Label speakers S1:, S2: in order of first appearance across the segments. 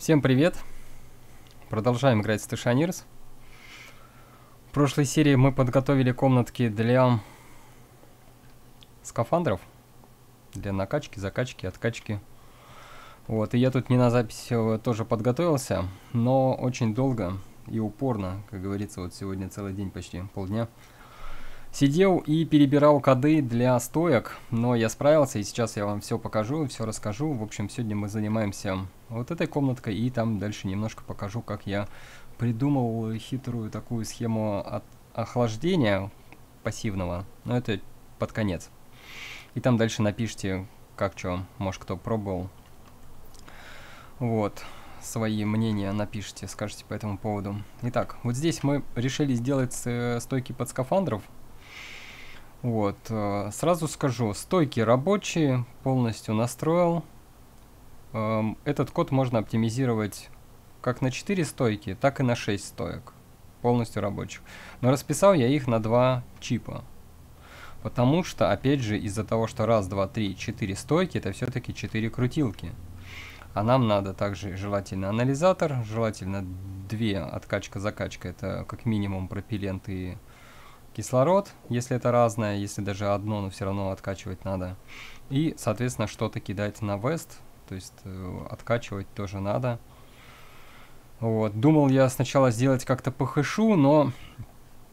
S1: Всем привет! Продолжаем играть в Stationeers. В прошлой серии мы подготовили комнатки для скафандров. Для накачки, закачки, откачки. Вот, и я тут не на запись э, тоже подготовился, но очень долго и упорно, как говорится, вот сегодня целый день почти, полдня. Сидел и перебирал коды для стоек, но я справился, и сейчас я вам все покажу, все расскажу. В общем, сегодня мы занимаемся вот этой комнаткой, и там дальше немножко покажу, как я придумал хитрую такую схему от охлаждения пассивного, но это под конец. И там дальше напишите, как что, может кто пробовал. Вот, свои мнения напишите, скажите по этому поводу. Итак, вот здесь мы решили сделать э, стойки под скафандров. Вот, э, сразу скажу, стойки рабочие, полностью настроил. Эм, этот код можно оптимизировать как на 4 стойки, так и на 6 стоек, полностью рабочих. Но расписал я их на 2 чипа. Потому что, опять же, из-за того, что раз, два, три, четыре стойки, это все-таки 4 крутилки. А нам надо также желательно анализатор, желательно две откачка-закачка, это как минимум пропеллент и кислород, если это разное, если даже одно, но все равно откачивать надо. И, соответственно, что-то кидать на вест, то есть э, откачивать тоже надо. Вот. Думал я сначала сделать как-то по хэшу, но,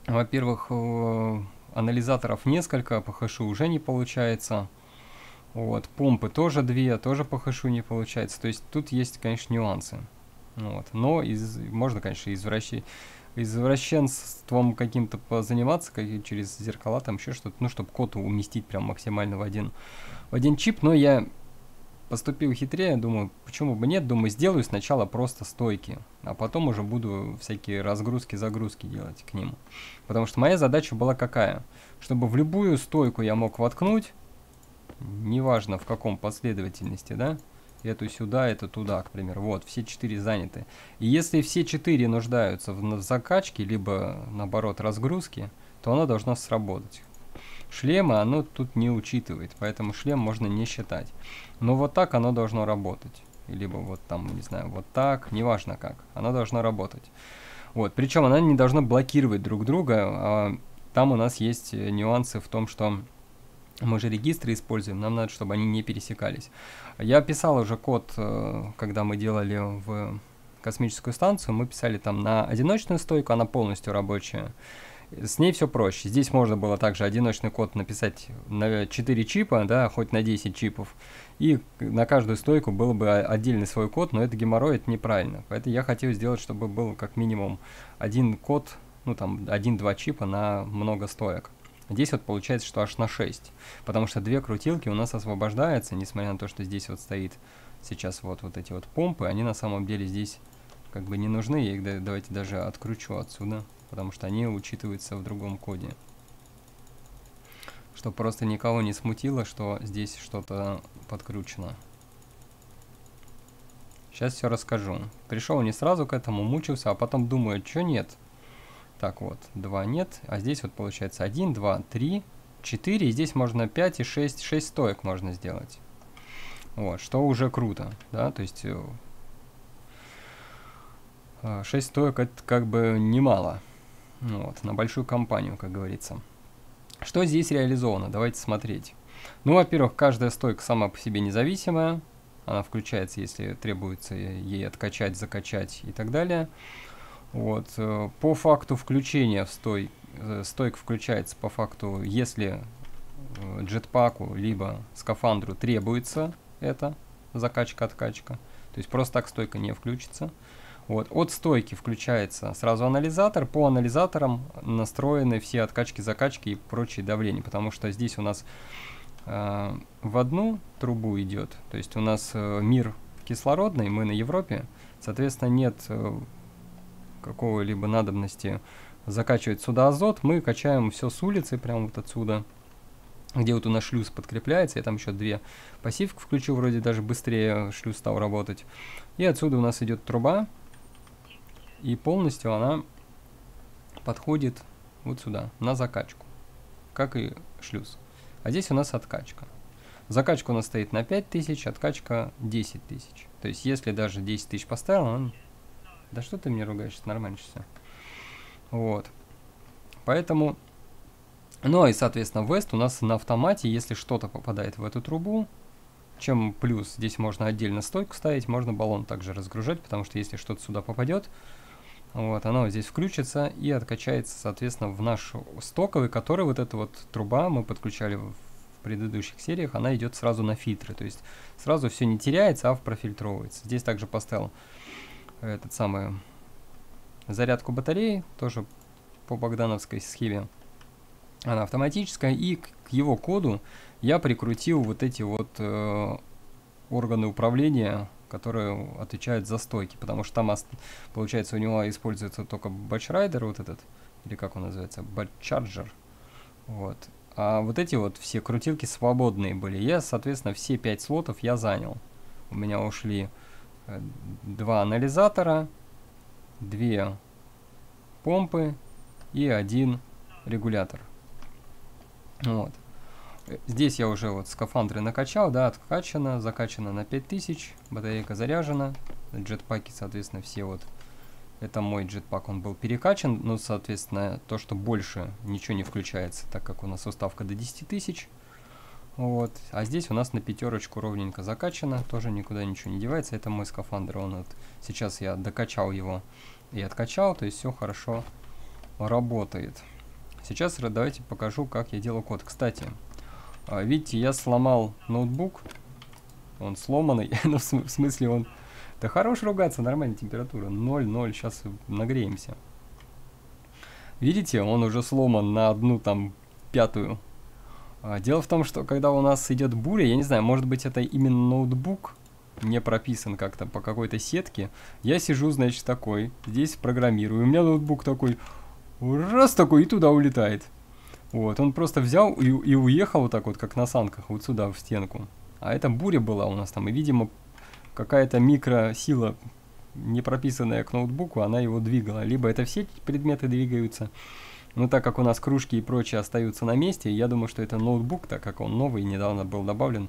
S1: во-первых, э, анализаторов несколько, по хэшу уже не получается. Вот. Помпы тоже две, тоже по хэшу не получается. То есть тут есть, конечно, нюансы. Вот. Но из, можно, конечно, извращать извращенством каким-то позаниматься, как через зеркала, там еще что-то, ну, чтобы код уместить прям максимально в один, в один чип, но я поступил хитрее, думаю, почему бы нет, думаю, сделаю сначала просто стойки, а потом уже буду всякие разгрузки, загрузки делать к ним. Потому что моя задача была какая? Чтобы в любую стойку я мог воткнуть, неважно в каком последовательности, да, эту сюда, эту туда, к примеру. Вот, все четыре заняты. И если все четыре нуждаются в закачке, либо, наоборот, разгрузке, то оно должно сработать. Шлемы оно тут не учитывает, поэтому шлем можно не считать. Но вот так оно должно работать. Либо вот там, не знаю, вот так, неважно как. Оно должно работать. Вот, причем оно не должно блокировать друг друга. А там у нас есть нюансы в том, что мы же регистры используем, нам надо, чтобы они не пересекались. Я писал уже код, э, когда мы делали в космическую станцию, мы писали там на одиночную стойку, она полностью рабочая. С ней все проще. Здесь можно было также одиночный код написать на 4 чипа, да, хоть на 10 чипов. И на каждую стойку был бы отдельный свой код, но это геморрой, это неправильно. Поэтому я хотел сделать, чтобы был как минимум один код, ну там один-два чипа на много стоек. Здесь вот получается, что аж на 6, потому что две крутилки у нас освобождаются, несмотря на то, что здесь вот стоит сейчас вот, вот эти вот помпы, они на самом деле здесь как бы не нужны, я их давайте даже откручу отсюда, потому что они учитываются в другом коде. Чтобы просто никого не смутило, что здесь что-то подкручено. Сейчас все расскажу. Пришел не сразу к этому, мучился, а потом думаю, что нет. Так вот, 2 нет. А здесь вот получается 1, 2, 3, 4. И здесь можно 5 и 6. 6 стоек можно сделать. Вот, что уже круто, да, то есть 6 э, э, стоек это как бы немало. Вот, на большую компанию, как говорится. Что здесь реализовано? Давайте смотреть. Ну, во-первых, каждая стойка сама по себе независимая. Она включается, если требуется ей откачать, закачать и так далее. Вот. Э, по факту включения в стой, э, стойка включается по факту, если э, джетпаку либо скафандру требуется это, закачка-откачка. То есть просто так стойка не включится. Вот. От стойки включается сразу анализатор. По анализаторам настроены все откачки-закачки и прочие давления, потому что здесь у нас э, в одну трубу идет. То есть у нас э, мир кислородный, мы на Европе, соответственно, нет какого-либо надобности закачивать сюда азот, мы качаем все с улицы, прямо вот отсюда, где вот у нас шлюз подкрепляется, я там еще две пассивки включу, вроде даже быстрее шлюз стал работать. И отсюда у нас идет труба, и полностью она подходит вот сюда, на закачку, как и шлюз. А здесь у нас откачка. Закачка у нас стоит на 5000, откачка 10 тысяч. То есть, если даже 10 тысяч поставил, он... Да что ты мне ругаешься, нормально все. Вот. Поэтому... Ну и, соответственно, Вест у нас на автомате, если что-то попадает в эту трубу, чем плюс, здесь можно отдельно стойку ставить, можно баллон также разгружать, потому что если что-то сюда попадет, вот, оно здесь включится и откачается, соответственно, в наш стоковый, который вот эта вот труба мы подключали в предыдущих сериях, она идет сразу на фильтры, то есть сразу все не теряется, а профильтровывается. Здесь также поставил этот самый зарядку батареи, тоже по богдановской схеме. Она автоматическая, и к его коду я прикрутил вот эти вот э, органы управления, которые отвечают за стойки, потому что там, получается, у него используется только батчрайдер вот этот, или как он называется, батчарджер, вот. А вот эти вот все крутилки свободные были. Я, соответственно, все пять слотов я занял. У меня ушли два анализатора, две помпы и один регулятор. Вот. Здесь я уже вот скафандры накачал, да, откачано, закачано на 5000, батарейка заряжена, джетпаки, соответственно, все вот, это мой джетпак, он был перекачан, ну, соответственно, то, что больше ничего не включается, так как у нас уставка до 10 тысяч, вот, а здесь у нас на пятерочку ровненько закачано, тоже никуда ничего не девается, это мой скафандр, он вот, сейчас я докачал его и откачал, то есть все хорошо работает. Сейчас давайте покажу, как я делаю код. Кстати, а, видите, я сломал ноутбук. Он сломанный. ну, в смысле, он... Да хорош ругаться, нормальная температура. 0-0, сейчас нагреемся. Видите, он уже сломан на одну там пятую. А, дело в том, что когда у нас идет буря, я не знаю, может быть это именно ноутбук не прописан как-то по какой-то сетке. Я сижу, значит, такой, здесь программирую. У меня ноутбук такой, раз такой и туда улетает. Вот, он просто взял и, и уехал вот так вот, как на санках, вот сюда, в стенку. А это буря была у нас там, и, видимо, какая-то микросила, не прописанная к ноутбуку, она его двигала. Либо это все предметы двигаются, но так как у нас кружки и прочее остаются на месте, я думаю, что это ноутбук, так как он новый, недавно был добавлен,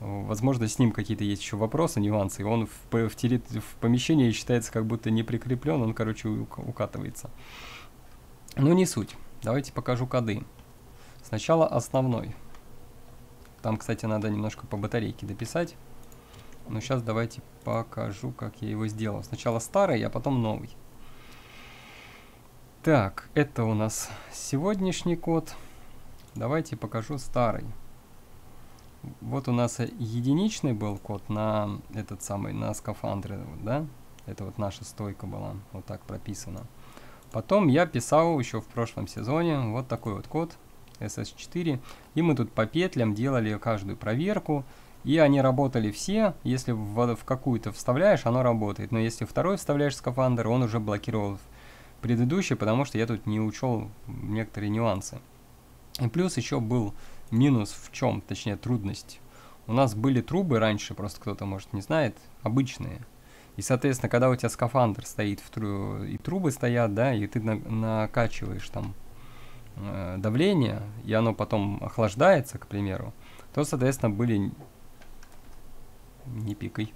S1: возможно, с ним какие-то есть еще вопросы, нюансы, он в, в, в помещении считается как будто не прикреплен, он, короче, укатывается. Но не суть. Давайте покажу коды. Сначала основной. Там, кстати, надо немножко по батарейке дописать. Но сейчас давайте покажу, как я его сделал. Сначала старый, а потом новый. Так, это у нас сегодняшний код. Давайте покажу старый. Вот у нас единичный был код на этот самый, на скафандре, да? Это вот наша стойка была, вот так прописана. Потом я писал еще в прошлом сезоне вот такой вот код SS4. И мы тут по петлям делали каждую проверку. И они работали все. Если в, в какую-то вставляешь, оно работает. Но если второй вставляешь скафандр, он уже блокировал предыдущий, потому что я тут не учел некоторые нюансы. И плюс еще был минус в чем, точнее трудность. У нас были трубы раньше, просто кто-то может не знает, обычные. И, соответственно, когда у тебя скафандр стоит в тру и трубы стоят, да, и ты на накачиваешь там э, давление, и оно потом охлаждается, к примеру, то, соответственно, были... Не пикай.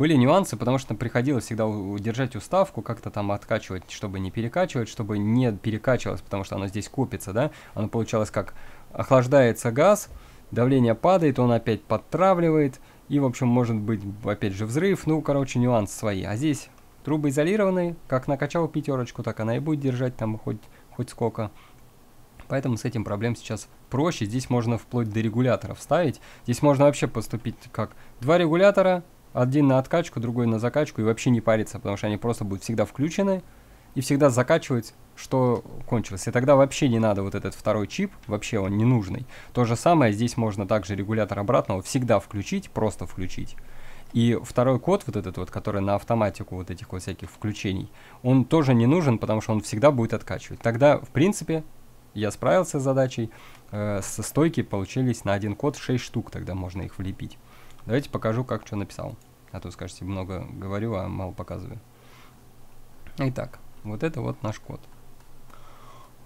S1: Были нюансы, потому что приходилось всегда удержать уставку, как-то там откачивать, чтобы не перекачивать, чтобы не перекачивалось, потому что оно здесь копится, да. Оно получалось как охлаждается газ, давление падает, он опять подтравливает, и, в общем, может быть, опять же, взрыв. Ну, короче, нюансы свои. А здесь трубы изолированные. Как накачал пятерочку, так она и будет держать там хоть, хоть сколько. Поэтому с этим проблем сейчас проще. Здесь можно вплоть до регулятора вставить. Здесь можно вообще поступить как два регулятора, один на откачку, другой на закачку, и вообще не париться, потому что они просто будут всегда включены и всегда закачивать что кончилось. И тогда вообще не надо вот этот второй чип, вообще он не нужный. То же самое, здесь можно также регулятор обратного всегда включить, просто включить. И второй код, вот этот вот, который на автоматику вот этих вот всяких включений, он тоже не нужен, потому что он всегда будет откачивать. Тогда, в принципе, я справился с задачей. Э, со стойки получились на один код 6 штук, тогда можно их влепить. Давайте покажу, как что написал. А то скажете, много говорю, а мало показываю. Итак, вот это вот наш код.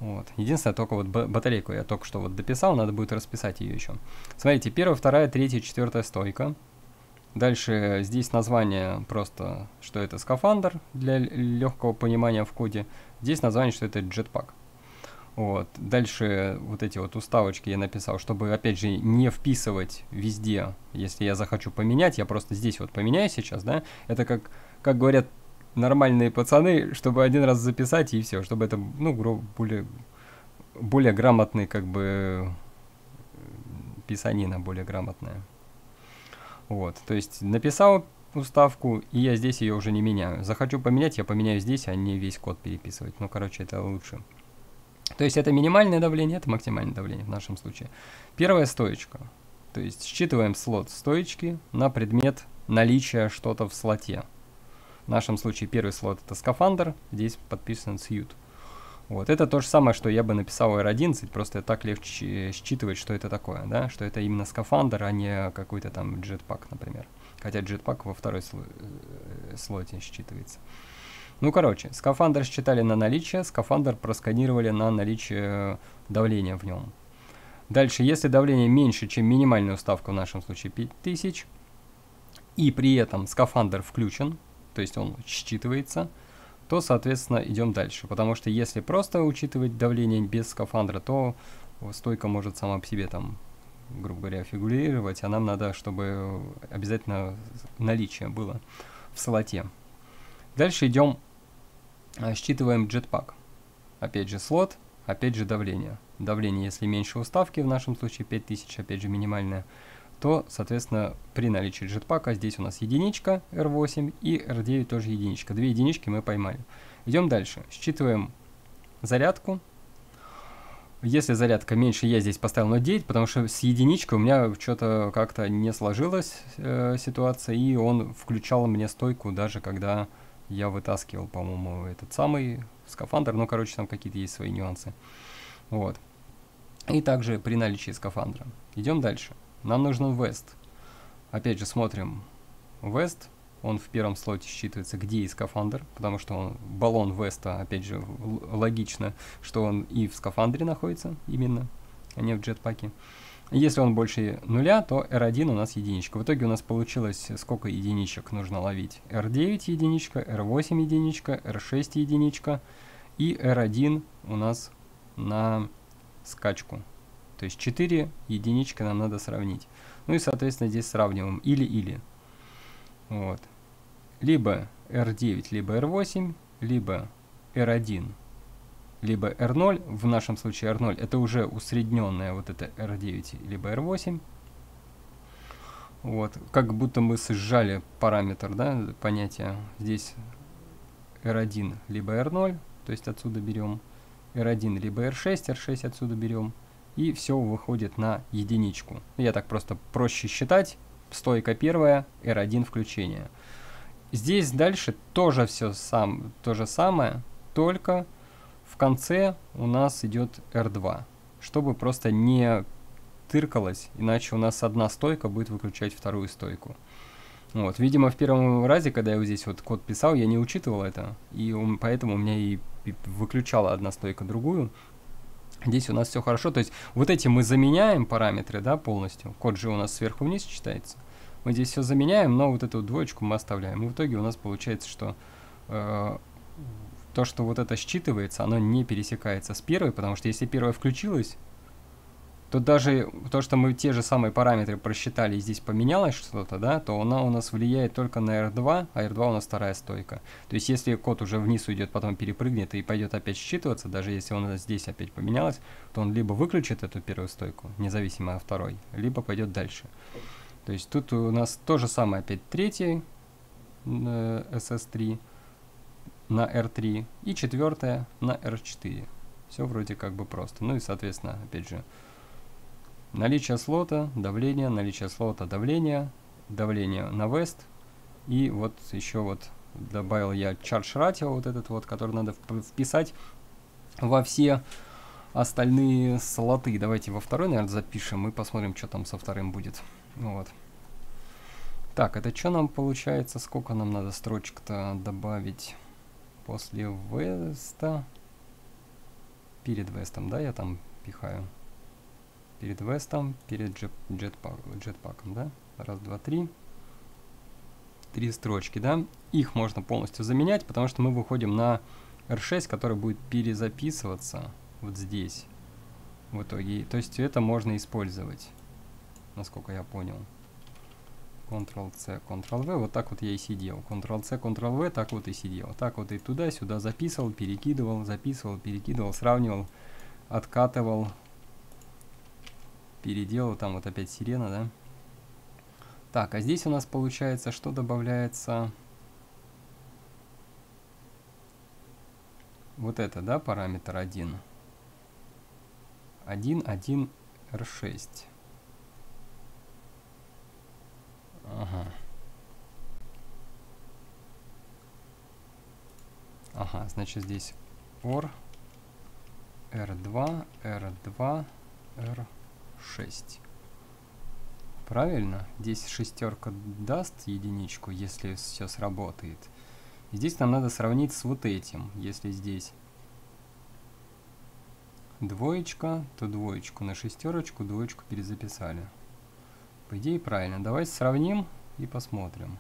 S1: Вот. Единственное, только вот батарейку я только что вот дописал, надо будет расписать ее еще. Смотрите, первая, вторая, третья, четвертая стойка. Дальше здесь название просто, что это скафандр для легкого понимания в коде. Здесь название, что это jetpack. Вот. Дальше вот эти вот уставочки я написал, чтобы, опять же, не вписывать везде. Если я захочу поменять, я просто здесь вот поменяю сейчас, да. Это как, как говорят нормальные пацаны, чтобы один раз записать и все, чтобы это, ну, более, более грамотный, как бы, писанина более грамотная. Вот, то есть написал уставку, и я здесь ее уже не меняю. Захочу поменять, я поменяю здесь, а не весь код переписывать. Ну, короче, это лучше. То есть это минимальное давление, это максимальное давление в нашем случае. Первая стоечка. То есть считываем слот стоечки на предмет наличия что-то в слоте. В нашем случае первый слот это скафандр, здесь подписан сьют. Вот, это то же самое, что я бы написал R11, просто так легче считывать, что это такое, да, что это именно скафандр, а не какой-то там джетпак, например. Хотя джетпак во второй сло э, слоте считывается. Ну, короче, скафандр считали на наличие, скафандр просканировали на наличие давления в нем. Дальше, если давление меньше, чем минимальная уставка, в нашем случае 5000, и при этом скафандр включен, то есть он считывается, то, соответственно, идем дальше. Потому что если просто учитывать давление без скафандра, то стойка может сама по себе там, грубо говоря, фигурировать, а нам надо, чтобы обязательно наличие было в слоте. Дальше идем, а, считываем jetpack. Опять же слот, опять же давление. Давление, если меньше уставки, в нашем случае 5000, опять же минимальное, то, соответственно, при наличии джетпака здесь у нас единичка R8 и R9 тоже единичка. Две единички мы поймали. Идем дальше. Считываем зарядку. Если зарядка меньше, я здесь поставил на 9, потому что с единичкой у меня что-то как-то не сложилась э, ситуация, и он включал мне стойку даже когда я вытаскивал, по-моему, этот самый скафандр. Ну, короче, там какие-то есть свои нюансы. Вот. И также при наличии скафандра. Идем дальше. Нам нужен West. Опять же, смотрим West. Он в первом слоте считывается, где и скафандр, потому что он баллон Веста, опять же, логично, что он и в скафандре находится именно, а не в джетпаке. Если он больше нуля, то R1 у нас единичка. В итоге у нас получилось, сколько единичек нужно ловить. R9 единичка, R8 единичка, R6 единичка и R1 у нас на скачку. То есть 4 единички нам надо сравнить. Ну и, соответственно, здесь сравниваем или-или. Вот. Либо R9, либо R8, либо R1, либо R0. В нашем случае R0 это уже усредненная вот это R9, либо R8. Вот. Как будто мы сжали параметр, да, понятие. Здесь R1, либо R0, то есть отсюда берем. R1, либо R6, R6 отсюда берем и все выходит на единичку. Я так просто проще считать. Стойка первая, R1 включение. Здесь дальше тоже все сам, то же самое, только в конце у нас идет R2, чтобы просто не тыркалось, иначе у нас одна стойка будет выключать вторую стойку. Вот, видимо, в первом разе, когда я вот здесь вот код писал, я не учитывал это, и он, поэтому у меня и выключала одна стойка другую, Здесь у нас все хорошо. То есть вот эти мы заменяем параметры, да, полностью. Код же у нас сверху вниз читается. Мы здесь все заменяем, но вот эту двоечку мы оставляем. И в итоге у нас получается, что э, то, что вот это считывается, оно не пересекается с первой, потому что если первая включилась, то даже то, что мы те же самые параметры просчитали, и здесь поменялось что-то, да, то она у нас влияет только на R2, а R2 у нас вторая стойка. То есть если код уже вниз уйдет, потом перепрыгнет и пойдет опять считываться, даже если он здесь опять поменялось, то он либо выключит эту первую стойку, независимо от второй, либо пойдет дальше. То есть тут у нас то же самое опять третий э, SS3 на R3 и четвертая на R4. Все вроде как бы просто. Ну и соответственно, опять же, Наличие слота, давление, наличие слота, давление, давление на вест. И вот еще вот добавил я charge ratio, вот этот вот, который надо вписать во все остальные слоты. Давайте во второй, наверное, запишем и посмотрим, что там со вторым будет. Вот. Так, это что нам получается? Сколько нам надо строчек-то добавить после веста? перед вестом, да, я там пихаю. Перед вестом, перед джет, джетпак, джетпаком, да? Раз, два, три. Три строчки, да? Их можно полностью заменять, потому что мы выходим на R6, который будет перезаписываться вот здесь в итоге. То есть это можно использовать, насколько я понял. Ctrl-C, Ctrl-V, вот так вот я и сидел. Ctrl-C, Ctrl-V, так вот и сидел. Так вот и туда-сюда записывал, перекидывал, записывал, перекидывал, сравнивал, откатывал, переделал. Там вот опять сирена, да? Так, а здесь у нас получается, что добавляется... Вот это, да, параметр 1. 1, 1, R6. Ага. Ага, значит здесь OR R2, R2, R6. Правильно? Здесь шестерка даст единичку, если все сработает. Здесь нам надо сравнить с вот этим. Если здесь двоечка, то двоечку на шестерочку, двоечку перезаписали. По идее правильно. Давайте сравним и посмотрим.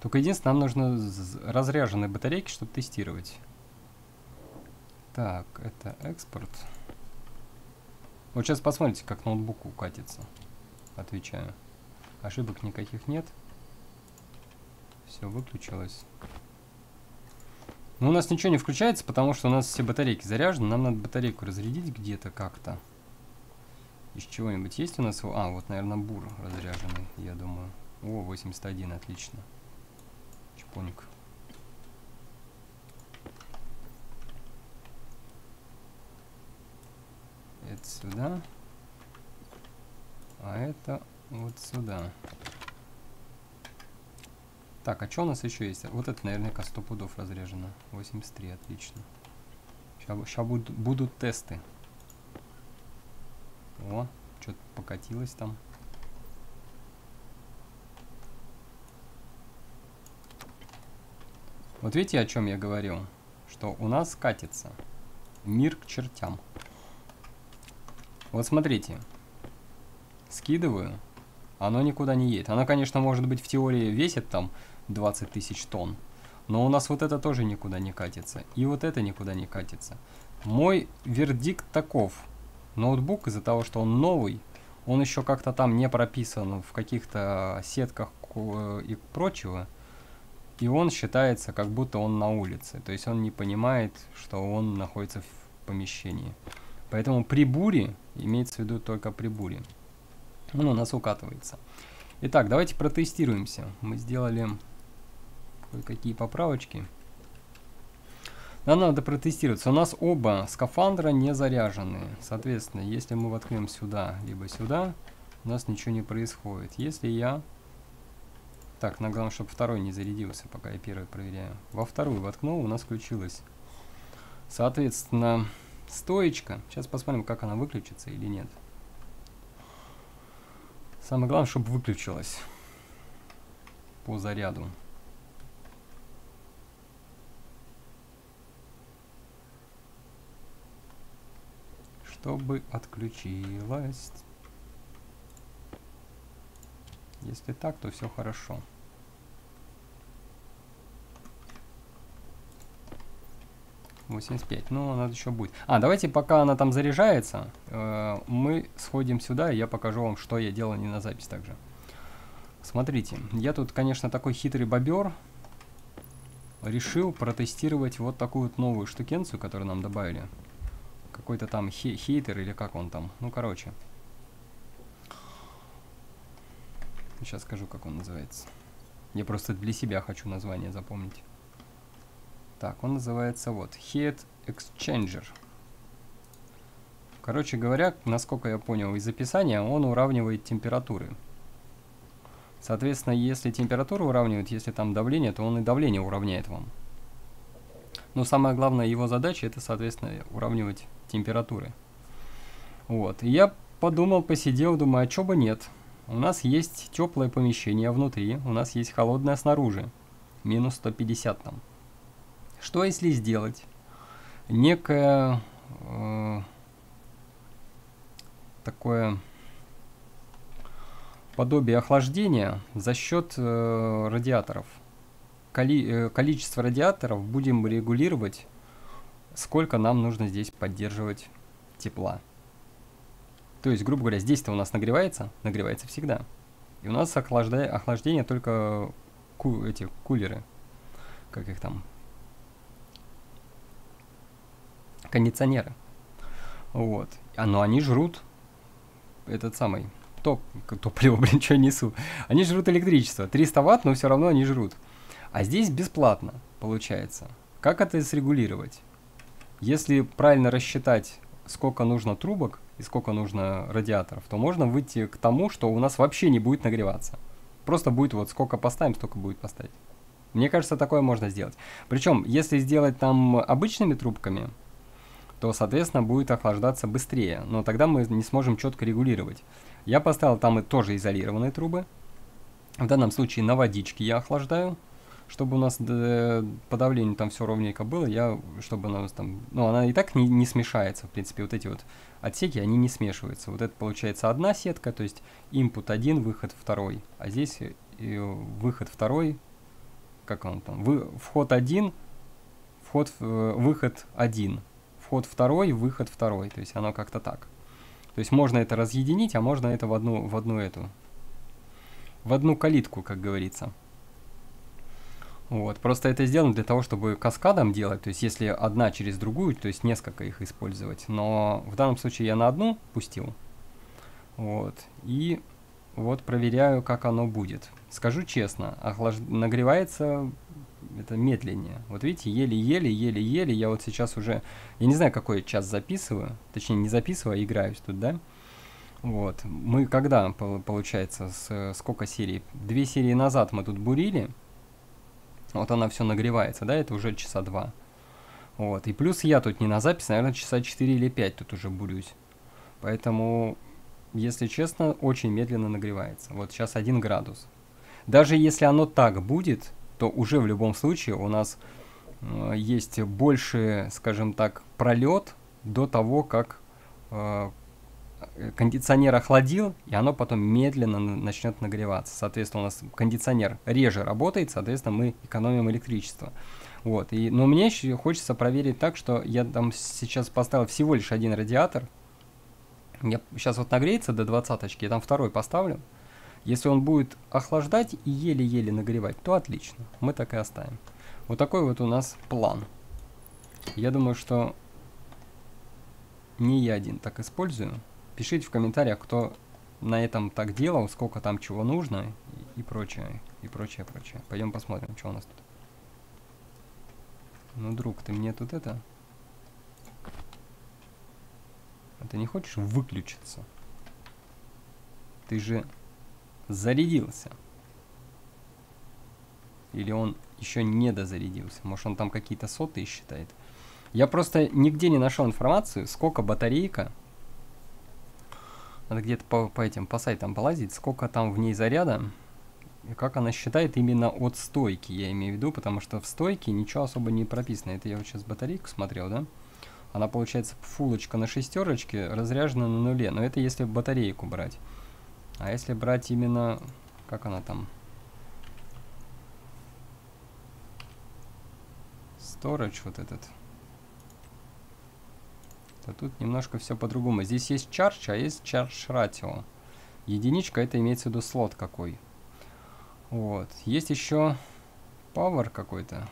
S1: Только единственное, нам нужно разряженные батарейки, чтобы тестировать. Так, это экспорт. Вот сейчас посмотрите, как ноутбук укатится. Отвечаю. Ошибок никаких нет. Все выключилось. Но у нас ничего не включается, потому что у нас все батарейки заряжены. Нам надо батарейку разрядить где-то как-то. Из чего-нибудь есть у нас? А, вот, наверное, бур разряженный, я думаю. О, 81, отлично. Чпоник. Это сюда. А это вот сюда. Так, а что у нас еще есть? Вот это наверняка 100 пудов разряжено. 83, отлично. Сейчас, сейчас будут, будут тесты. О, что-то покатилось там. Вот видите, о чем я говорил? Что у нас катится мир к чертям. Вот смотрите. Скидываю. Оно никуда не едет. Оно, конечно, может быть в теории весит там 20 тысяч тонн. Но у нас вот это тоже никуда не катится. И вот это никуда не катится. Мой вердикт таков ноутбук из-за того, что он новый, он еще как-то там не прописан в каких-то сетках э, и прочего, и он считается, как будто он на улице. То есть он не понимает, что он находится в помещении. Поэтому при буре, имеется в виду только при буре, он у нас укатывается. Итак, давайте протестируемся. Мы сделали кое-какие поправочки. Нам надо протестироваться. У нас оба скафандра не заряжены. Соответственно, если мы воткнем сюда, либо сюда, у нас ничего не происходит. Если я... Так, на главное, чтобы второй не зарядился, пока я первый проверяю. Во вторую воткнул, у нас включилась. Соответственно, стоечка. Сейчас посмотрим, как она выключится или нет. Самое главное, чтобы выключилась по заряду. Чтобы отключилась. Если так, то все хорошо. Восемьдесят пять. Ну, надо еще будет. А, давайте, пока она там заряжается, э, мы сходим сюда, и я покажу вам, что я делал не на запись также. Смотрите, я тут, конечно, такой хитрый бобер. Решил протестировать вот такую вот новую штукенцию, которую нам добавили какой-то там хе хейтер или как он там. Ну, короче. Сейчас скажу, как он называется. Я просто для себя хочу название запомнить. Так, он называется вот Heat Exchanger. Короче говоря, насколько я понял из описания, он уравнивает температуры. Соответственно, если температуру уравнивает, если там давление, то он и давление уравняет вам. Но самая главная его задача это, соответственно, уравнивать температуры. Вот. И я подумал, посидел, думаю, а чё бы нет. У нас есть теплое помещение внутри, у нас есть холодное снаружи. Минус 150 там. Что если сделать некое э, такое подобие охлаждения за счет э, радиаторов. Коли, э, количество радиаторов будем регулировать, сколько нам нужно здесь поддерживать тепла. То есть, грубо говоря, здесь-то у нас нагревается, нагревается всегда. И у нас охлажда... охлаждение только ку... эти кулеры, как их там, кондиционеры. Вот. А, но они жрут этот самый топ, топливо, блин, что я несу. Они жрут электричество. 300 ватт, но все равно они жрут. А здесь бесплатно, получается. Как это срегулировать? Если правильно рассчитать, сколько нужно трубок и сколько нужно радиаторов, то можно выйти к тому, что у нас вообще не будет нагреваться. Просто будет вот сколько поставим, столько будет поставить. Мне кажется, такое можно сделать. Причем, если сделать там обычными трубками, то, соответственно, будет охлаждаться быстрее. Но тогда мы не сможем четко регулировать. Я поставил там и тоже изолированные трубы. В данном случае на водичке я охлаждаю, чтобы у нас по давлению там все ровненько было. Я, чтобы у нас там, ну она и так не, не смешается, в принципе, вот эти вот отсеки, они не смешиваются. Вот это получается одна сетка, то есть input один, выход второй. А здесь выход второй, как он там, вы, вход один, вход, э, выход один вход второй, выход второй. То есть оно как-то так. То есть можно это разъединить, а можно это в одну, в одну эту, в одну калитку, как говорится. Вот, просто это сделано для того, чтобы каскадом делать, то есть если одна через другую, то есть несколько их использовать. Но в данном случае я на одну пустил. Вот, и вот проверяю, как оно будет. Скажу честно, охлаж... нагревается это медленнее. Вот видите, еле-еле, еле-еле, я вот сейчас уже, я не знаю, какой час записываю, точнее не записываю, а играюсь тут, да? Вот, мы когда, получается, с сколько серий? Две серии назад мы тут бурили, вот она все нагревается, да, это уже часа два. Вот, и плюс я тут не на запись, наверное, часа 4 или 5 тут уже бурюсь. Поэтому, если честно, очень медленно нагревается. Вот сейчас 1 градус. Даже если оно так будет, то уже в любом случае у нас э, есть больше, скажем так, пролет до того, как э, кондиционер охладил, и оно потом медленно начнет нагреваться. Соответственно, у нас кондиционер реже работает, соответственно, мы экономим электричество. Вот, и, но мне еще хочется проверить так, что я там сейчас поставил всего лишь один радиатор. Я сейчас вот нагреется до двадцаточки, я там второй поставлю. Если он будет охлаждать и еле-еле нагревать, то отлично. Мы так и оставим. Вот такой вот у нас план. Я думаю, что не я один так использую. Пишите в комментариях, кто на этом так делал, сколько там чего нужно и, и прочее, и прочее, прочее. Пойдем посмотрим, что у нас тут. Ну, друг, ты мне тут это... А ты не хочешь выключиться? Ты же зарядился. Или он еще не дозарядился. Может он там какие-то сотые считает. Я просто нигде не нашел информацию, сколько батарейка. Надо где-то по, по этим, по сайтам полазить, сколько там в ней заряда. И как она считает именно от стойки, я имею в виду, потому что в стойке ничего особо не прописано. Это я вот сейчас батарейку смотрел, да? Она получается фулочка на шестерочке, разряжена на нуле. Но это если батарейку брать. А если брать именно... Как она там? Storage вот этот. То тут немножко все по-другому. Здесь есть charge, а есть charge ratio. Единичка это имеется в виду слот какой. Вот. Есть еще power какой-то.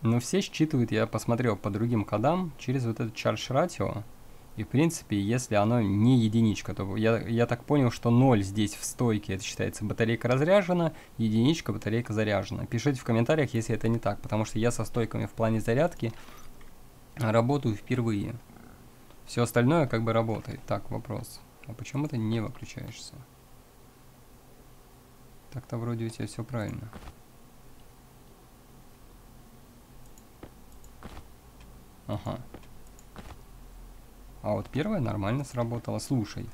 S1: Но все считывают, я посмотрел по другим кодам, через вот этот charge ratio. И в принципе, если оно не единичка, то я, я так понял, что 0 здесь в стойке, это считается батарейка разряжена, единичка батарейка заряжена. Пишите в комментариях, если это не так, потому что я со стойками в плане зарядки работаю впервые. Все остальное как бы работает. Так, вопрос. А почему ты не выключаешься? Так-то вроде у тебя все правильно. Ага. А вот первая нормально сработала. Слушай,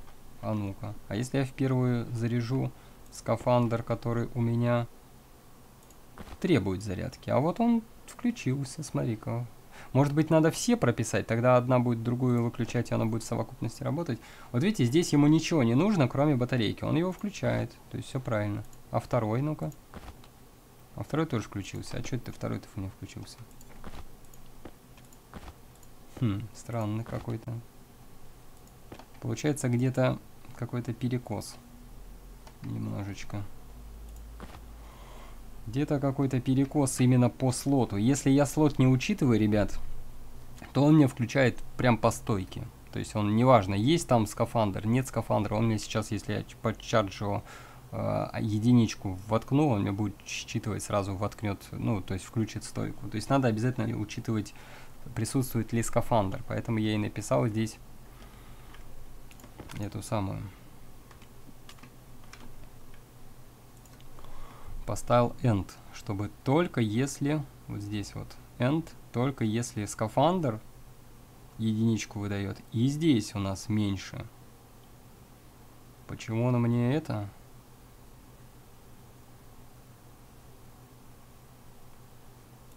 S1: а ну-ка. А если я в первую заряжу скафандр, который у меня требует зарядки. А вот он включился, смотри-ка. Может быть, надо все прописать, тогда одна будет другую выключать, и она будет в совокупности работать. Вот видите, здесь ему ничего не нужно, кроме батарейки. Он его включает, то есть все правильно. А второй, ну-ка. А второй тоже включился. А что это второй-то меня включился? Хм, странный какой-то. Получается где-то какой-то перекос. Немножечко. Где-то какой-то перекос именно по слоту. Если я слот не учитываю, ребят, то он мне включает прям по стойке. То есть он, неважно, есть там скафандр, нет скафандра, он мне сейчас, если я подчарджу э, единичку воткну, он мне будет считывать сразу, воткнет, ну, то есть включит стойку. То есть надо обязательно учитывать, присутствует ли скафандр. Поэтому я и написал здесь эту самую поставил end, чтобы только если, вот здесь вот, end, только если скафандр единичку выдает, и здесь у нас меньше. Почему он мне это?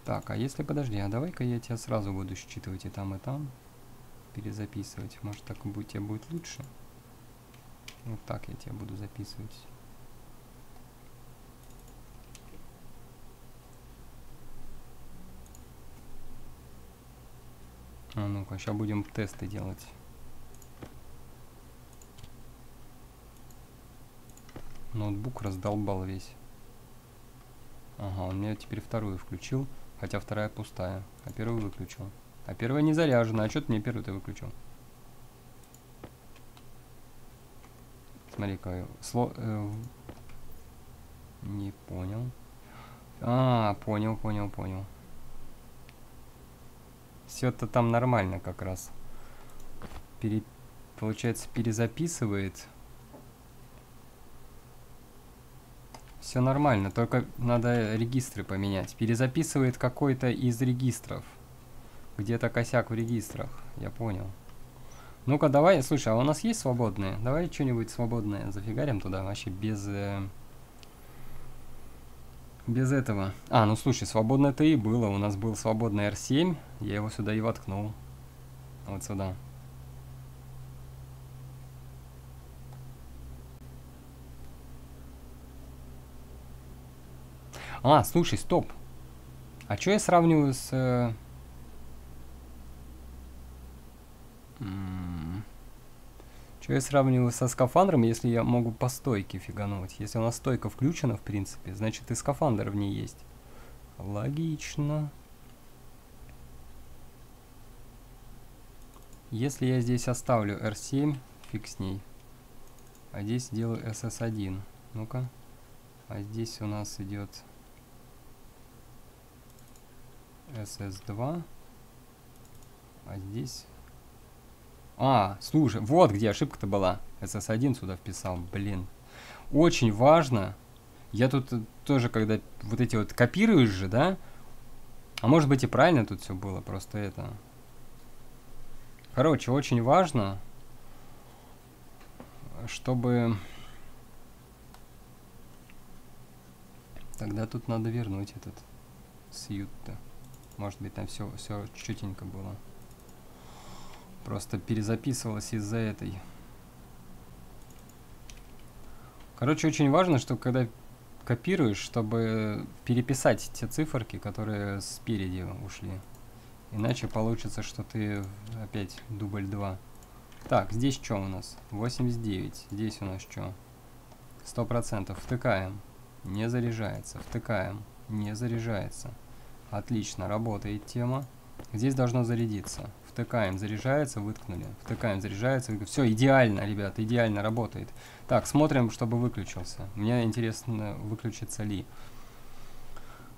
S1: Так, а если, подожди, а давай-ка я тебя сразу буду считывать и там, и там, перезаписывать. Может, так будет, тебе будет лучше? Вот так я тебя буду записывать. А ну-ка, сейчас будем тесты делать. Ноутбук раздолбал весь. Ага, он мне теперь вторую включил, хотя вторая пустая, а первую выключил. А первая не заряжена, а что ты мне первую ты выключил? Смотри-ка, сло... Э, не понял. А, понял, понял, понял. Все это там нормально как раз. Пере, получается, перезаписывает. Все нормально, только надо регистры поменять. Перезаписывает какой-то из регистров. Где-то косяк в регистрах, я понял. Ну-ка, давай, слушай, а у нас есть свободные? Давай что-нибудь свободное зафигарим туда, вообще без... Э, без этого. А, ну слушай, свободное это и было. У нас был свободный R7. Я его сюда и воткнул. Вот сюда. А, слушай, стоп. А что я сравниваю с... Э... Что я сравниваю со скафандром, если я могу по стойке фигануть? Если у нас стойка включена, в принципе, значит и скафандр в ней есть. Логично. Если я здесь оставлю R7, фиг с ней. А здесь сделаю SS1. Ну-ка. А здесь у нас идет SS2. А здесь а, слушай, вот где ошибка-то была. SS1 сюда вписал, блин. Очень важно. Я тут тоже, когда вот эти вот копируешь же, да? А может быть и правильно тут все было, просто это... Короче, очень важно, чтобы... Тогда тут надо вернуть этот сьют-то. Может быть там все, все чутенько было. Просто перезаписывалась из-за этой. Короче, очень важно, что когда копируешь, чтобы переписать те циферки, которые спереди ушли. Иначе получится, что ты опять дубль 2. Так, здесь что у нас? 89. Здесь у нас что? 100%. Втыкаем. Не заряжается. Втыкаем. Не заряжается. Отлично, работает тема. Здесь должно зарядиться. Втыкаем, заряжается, выткнули. Втыкаем, заряжается. Все, идеально, ребята, идеально работает. Так, смотрим, чтобы выключился. Мне интересно, выключится ли.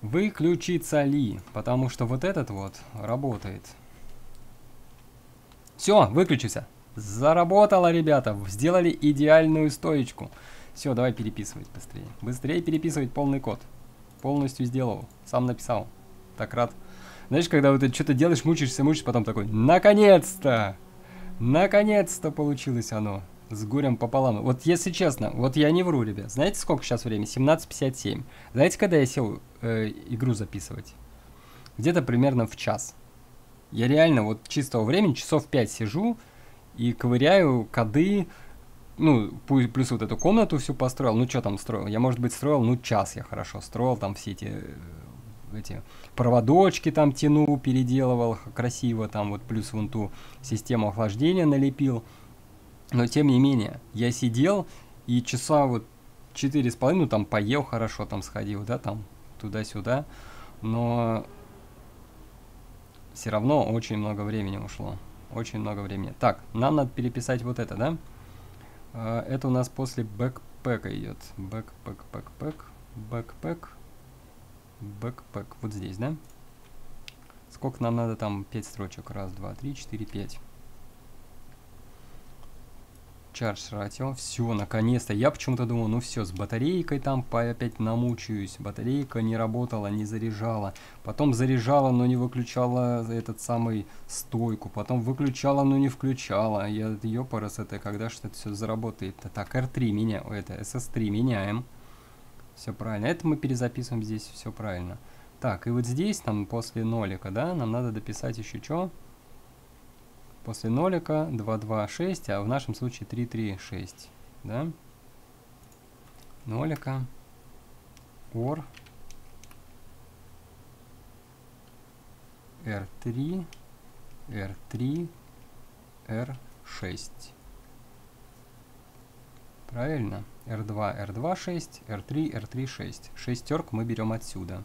S1: Выключится ли? Потому что вот этот вот работает. Все, выключился. Заработало, ребята. Сделали идеальную стоечку. Все, давай переписывать быстрее. Быстрее переписывать полный код. Полностью сделал. Сам написал. Так рад. Знаешь, когда вот что-то делаешь, мучаешься, мучаешься, потом такой, наконец-то! Наконец-то получилось оно. с горем пополам. Вот если честно, вот я не вру, ребят. Знаете, сколько сейчас время? 17.57. Знаете, когда я сел э, игру записывать? Где-то примерно в час. Я реально вот чистого времени, часов 5 сижу и ковыряю коды, ну, плюс вот эту комнату всю построил. Ну, что там строил? Я, может быть, строил, ну, час я хорошо строил, там все эти, э, эти проводочки там тянул, переделывал красиво, там вот плюс вон ту систему охлаждения налепил. Но, тем не менее, я сидел и часа вот четыре с половиной, ну, там поел хорошо, там сходил, да, там туда-сюда, но все равно очень много времени ушло. Очень много времени. Так, нам надо переписать вот это, да? Uh, это у нас после backpack а идет. Backpack, backpack, backpack, backpack. Вот здесь, да? Сколько нам надо там? 5 строчек. Раз, два, три, четыре, пять. Charge ratio. Все, наконец-то. Я почему-то думал, ну все, с батарейкой там опять намучаюсь. Батарейка не работала, не заряжала. Потом заряжала, но не выключала этот самый стойку. Потом выключала, но не включала. Я, ёпарас, это когда что это все заработает? Так, R3 меня, это SS3 меняем. Все правильно. Это мы перезаписываем здесь, все правильно. Так, и вот здесь, там, после нолика, да, нам надо дописать еще что? После нолика 226, а в нашем случае 336. Да? Нолика. OR. R3. R3. R6. Правильно. R2, R2, 6, R3, R3, 6. Шестерку мы берем отсюда.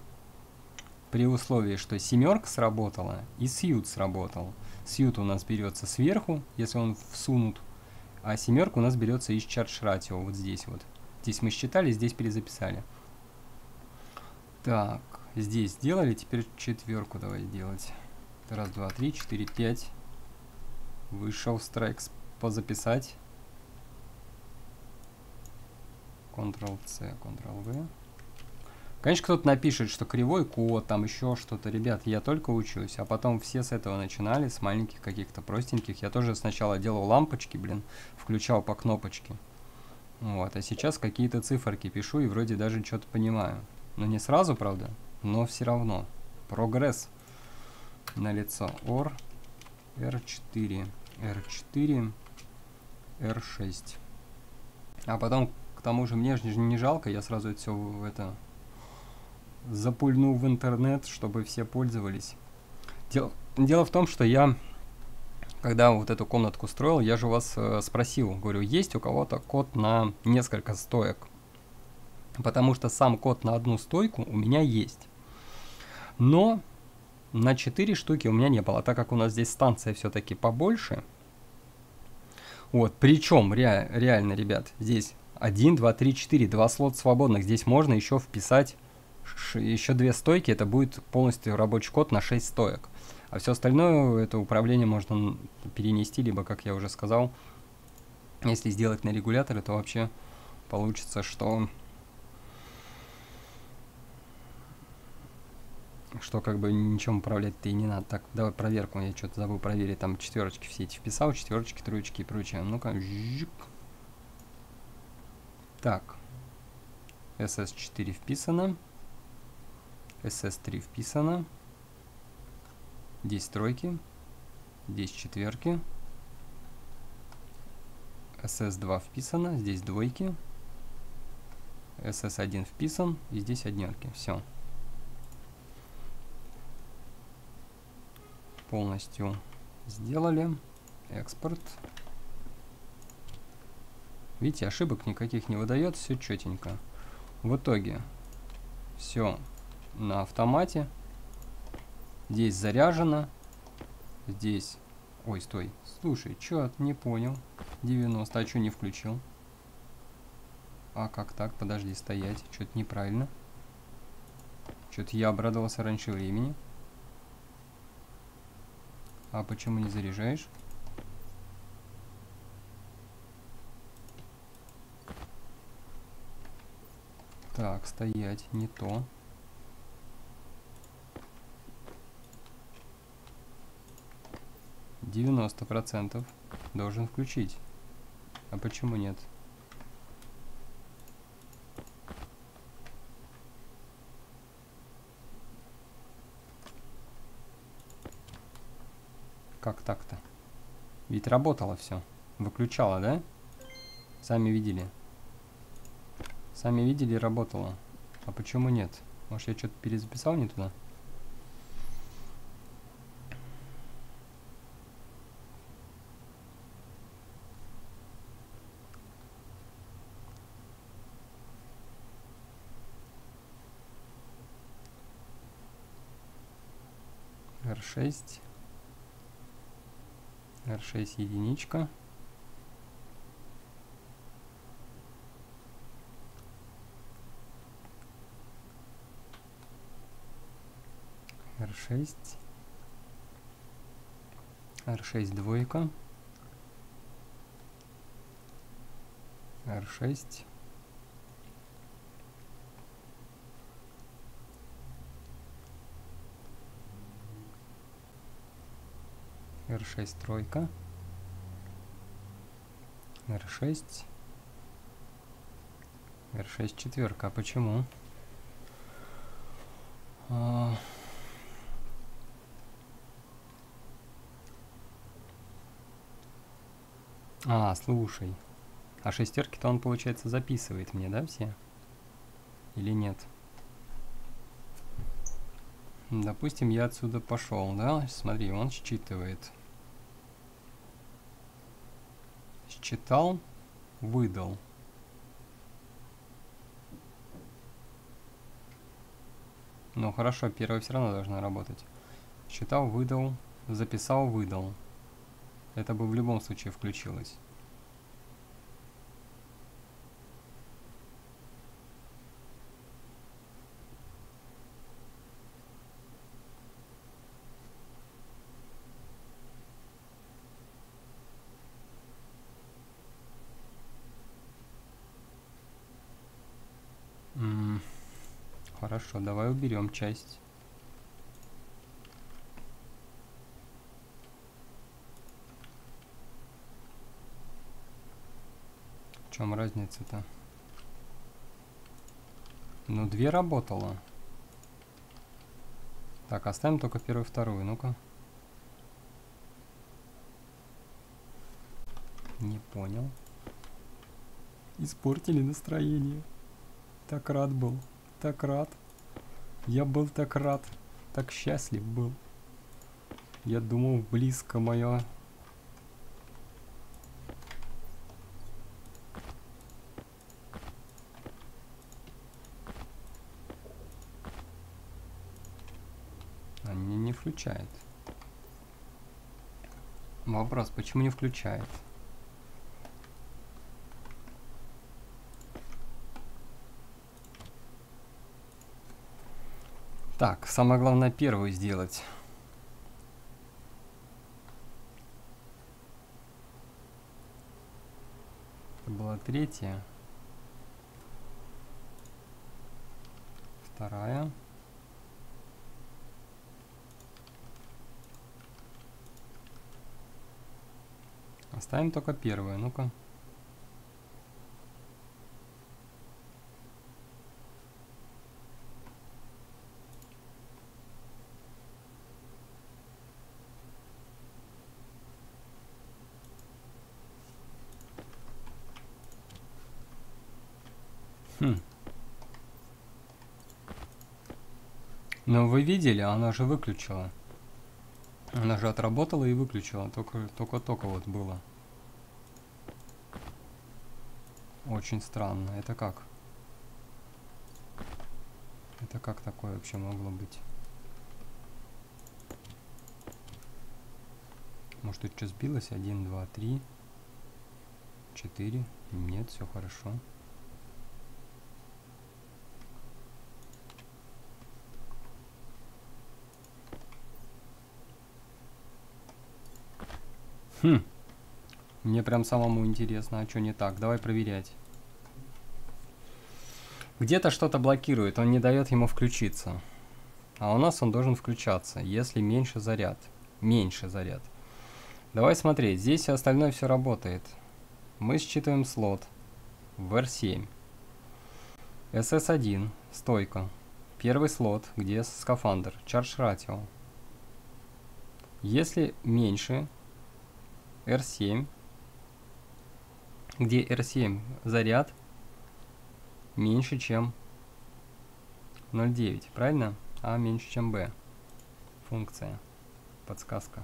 S1: При условии, что семерка сработала и сьют сработал. Сьют у нас берется сверху, если он всунут, а семерка у нас берется из ratio, вот здесь вот. Здесь мы считали, здесь перезаписали. Так, здесь сделали, теперь четверку давай делать. Раз, два, три, четыре, пять. Вышел страйкс позаписать. Ctrl-C, Ctrl-V. Конечно, кто-то напишет, что кривой код, там еще что-то. Ребят, я только учусь, а потом все с этого начинали, с маленьких каких-то простеньких. Я тоже сначала делал лампочки, блин, включал по кнопочке. Вот, а сейчас какие-то циферки пишу и вроде даже что-то понимаю. Но не сразу, правда, но все равно. Прогресс на лицо. OR R4, R4, R6. А потом, тому же, мне же не жалко, я сразу это все это запульнул в интернет, чтобы все пользовались. Дело, дело в том, что я, когда вот эту комнатку строил, я же вас э, спросил, говорю, есть у кого-то код на несколько стоек? Потому что сам код на одну стойку у меня есть. Но на 4 штуки у меня не было, так как у нас здесь станция все-таки побольше. Вот, причем, ре, реально, ребят, здесь 1, 2, 3, 4, два слота свободных. Здесь можно еще вписать еще две стойки, это будет полностью рабочий код на 6 стоек. А все остальное, это управление можно перенести, либо, как я уже сказал, если сделать на регуляторы, то вообще получится, что что как бы ничем управлять-то и не надо. Так, давай проверку, я что-то забыл проверить, там четверочки все эти вписал, четверочки, троечки и прочее. Ну-ка, Так, SS4 вписано. SS3 вписано. Здесь тройки. Здесь четверки. SS2 вписано. Здесь двойки. SS1 вписан. И здесь однерки. Все. Полностью сделали. Экспорт. Видите, ошибок никаких не выдает. Все четенько. В итоге все на автомате. Здесь заряжено. Здесь... Ой, стой. Слушай, чё, не понял. 90, а чё не включил? А как так? Подожди, стоять. Что-то неправильно. Что-то я обрадовался раньше времени. А почему не заряжаешь? Так, стоять, не то. Девяносто процентов должен включить. А почему нет? Как так-то? Ведь работало все. Выключало, да? Сами видели. Сами видели, работало. А почему нет? Может, я что-то перезаписал не туда? R6 R6 единичка R6 R6 двойка R6 R6 тройка. R6. R6 четверка. А почему? А... а, слушай. А шестерки-то он, получается, записывает мне, да, все? Или нет? Допустим, я отсюда пошел, да? Смотри, он считывает. Считал, выдал. Ну хорошо, первая все равно должна работать. Считал, выдал, записал, выдал. Это бы в любом случае включилось. Хорошо, давай уберем часть. Чем разница-то? Ну, две работало. Так, оставим только первую вторую. Ну-ка. Не понял. Испортили настроение. Так рад был. Так рад. Я был так рад, так счастлив был. Я думал, близко мое. Они не включает. Вопрос, почему не включает? Так, самое главное первую сделать. Это была третья. Вторая. Оставим только первую. Ну-ка. Хм. Но вы видели, она же выключила. Она же отработала и выключила. Только, только, только вот было. Очень странно. Это как? Это как такое вообще могло быть? Может тут что сбилось? Один, два, три, четыре. Нет, все хорошо. Хм. Мне прям самому интересно, а что не так? Давай проверять. Где-то что-то блокирует, он не дает ему включиться. А у нас он должен включаться, если меньше заряд. Меньше заряд. Давай смотреть, здесь остальное все работает. мы считываем слот в R7. SS1, стойка. Первый слот, где скафандр, charge ratio. Если меньше R7, где R7 заряд меньше, чем 0,9, правильно? А меньше, чем B. Функция, подсказка.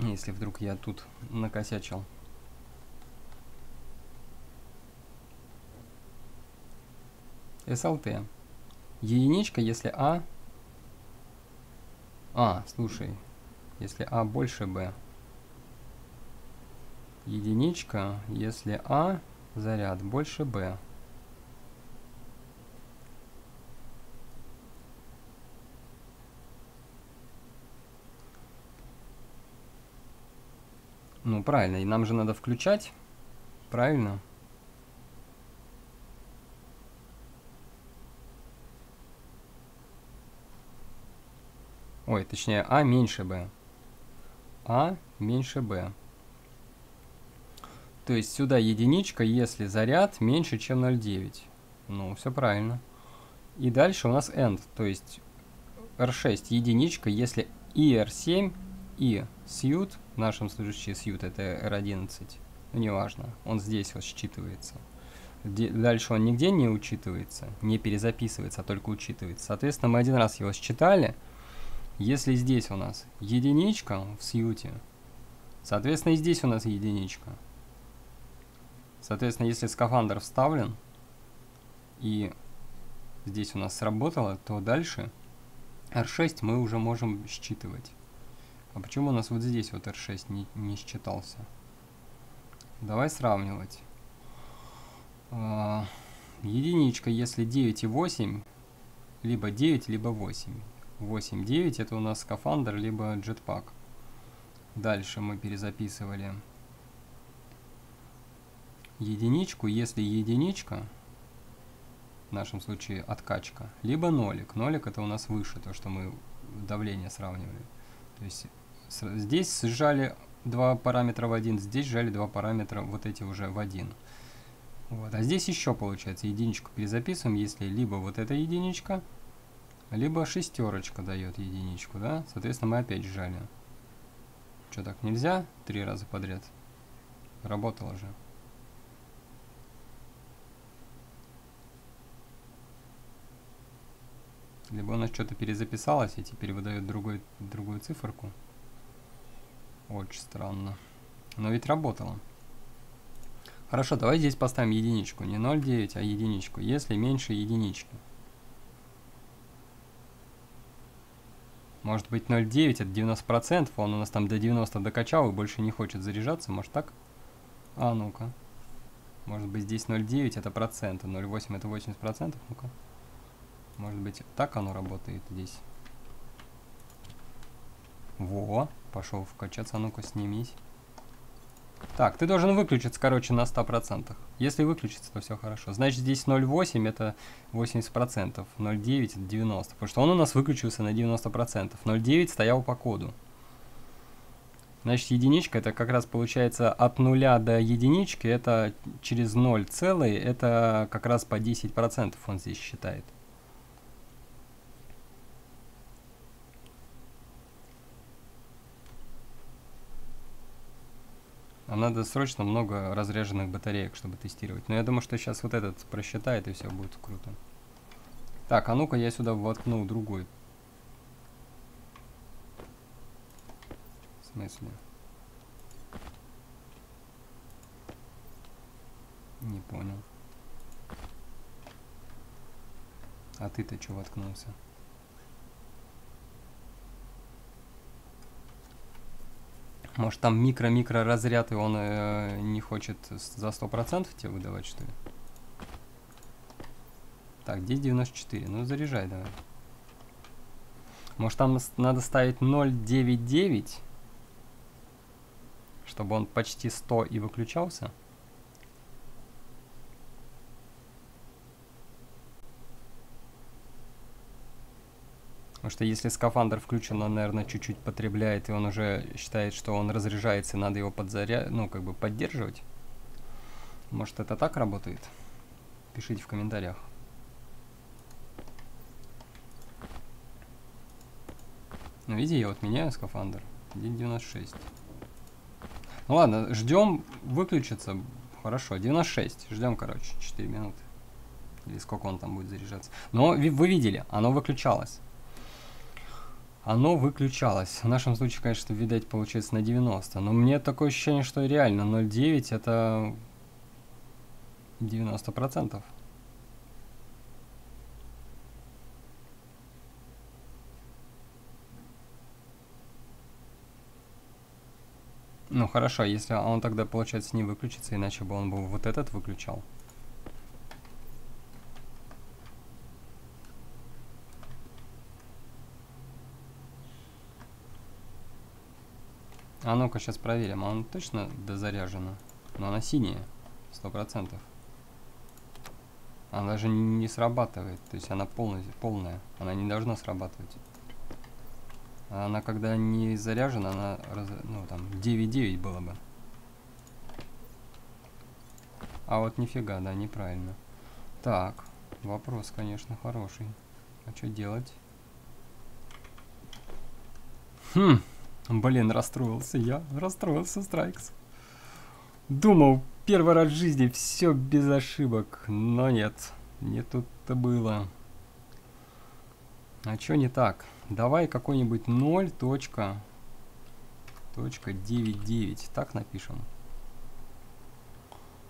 S1: Если вдруг я тут накосячил. SLT. Единичка, если А... А, слушай. Если А больше Б. Единичка, если А заряд больше Б. Ну, правильно, и нам же надо включать. Правильно. Ой, точнее, А меньше Б. А меньше Б. То есть сюда единичка, если заряд меньше, чем 0,9. Ну, все правильно. И дальше у нас end, то есть R6 единичка, если и R7, и suit, в нашем случае suit это R11, ну неважно, он здесь вот считывается. Дальше он нигде не учитывается, не перезаписывается, а только учитывается. Соответственно, мы один раз его считали. Если здесь у нас единичка в сьюте, соответственно, и здесь у нас единичка. Соответственно, если скафандр вставлен, и здесь у нас сработало, то дальше R6 мы уже можем считывать. А почему у нас вот здесь вот R6 не, не считался? Давай сравнивать. А, единичка, если 9 и 8, либо 9, либо 8. 8, 9 это у нас скафандр, либо джетпак. Дальше мы перезаписывали единичку, если единичка, в нашем случае откачка, либо нолик. Нолик это у нас выше, то, что мы давление сравнивали. То есть здесь сжали два параметра в один, здесь сжали два параметра вот эти уже в один. Вот. А здесь еще получается единичку перезаписываем, если либо вот эта единичка, либо шестерочка дает единичку, да? Соответственно, мы опять сжали. Что, так нельзя? Три раза подряд. Работало же. Либо у нас что-то перезаписалось и теперь выдает другой, другую циферку. Очень странно. Но ведь работало. Хорошо, давай здесь поставим единичку. Не 0,9, а единичку. Если меньше единички. Может быть 0,9 это 90%, он у нас там до 90 докачал и больше не хочет заряжаться, может так? А, ну-ка. Может быть здесь 0,9 это проценты, 0,8 это 80%, ну-ка. Может быть, так оно работает здесь. Во, пошел вкачаться, а ну-ка снимись. Так, ты должен выключиться, короче, на 100%. Если выключится, то все хорошо. Значит, здесь 0,8 это 80%, 0,9 это 90%. Потому что он у нас выключился на 90%. 0,9 стоял по коду. Значит, единичка это как раз получается от нуля до единички, это через 0 целый, это как раз по 10% он здесь считает. А надо срочно много разряженных батареек, чтобы тестировать. Но я думаю, что сейчас вот этот просчитает и все будет круто. Так, а ну-ка я сюда воткну другой. В смысле? Не понял. А ты-то что воткнулся? Может там микро-микро разряд, и он э, не хочет за 100% тебе выдавать, что ли? Так, здесь 94. Ну, заряжай давай. Может там надо ставить 0,99, чтобы он почти 100 и выключался? Потому что если скафандр включен, он, наверное, чуть-чуть потребляет, и он уже считает, что он разряжается, надо его подзаря... ну, как бы поддерживать. Может, это так работает? Пишите в комментариях. Ну, видите, я вот меняю скафандр. 1.96. Ну ладно, ждем выключиться. Хорошо, 96. Ждем, короче, 4 минуты. Или сколько он там будет заряжаться. Но вы видели, оно выключалось. Оно выключалось. В нашем случае, конечно, видать, получается на 90. Но мне такое ощущение, что реально 0,9 это 90%. Ну хорошо, если он тогда, получается, не выключится, иначе бы он бы вот этот выключал. А ну-ка, сейчас проверим. Он точно дозаряжена? Но она синяя. Сто процентов. Она даже не срабатывает. То есть она полностью, полная. Она не должна срабатывать. Она когда не заряжена, она раз, ну там 9.9 было бы. А вот нифига, да, неправильно. Так, вопрос, конечно, хороший. А что делать? Хм. Блин, расстроился я. Расстроился, Страйкс. Думал, первый раз в жизни все без ошибок. Но нет, не тут-то было. А что не так? Давай какой-нибудь 0 точка, точка 9,9. Так напишем.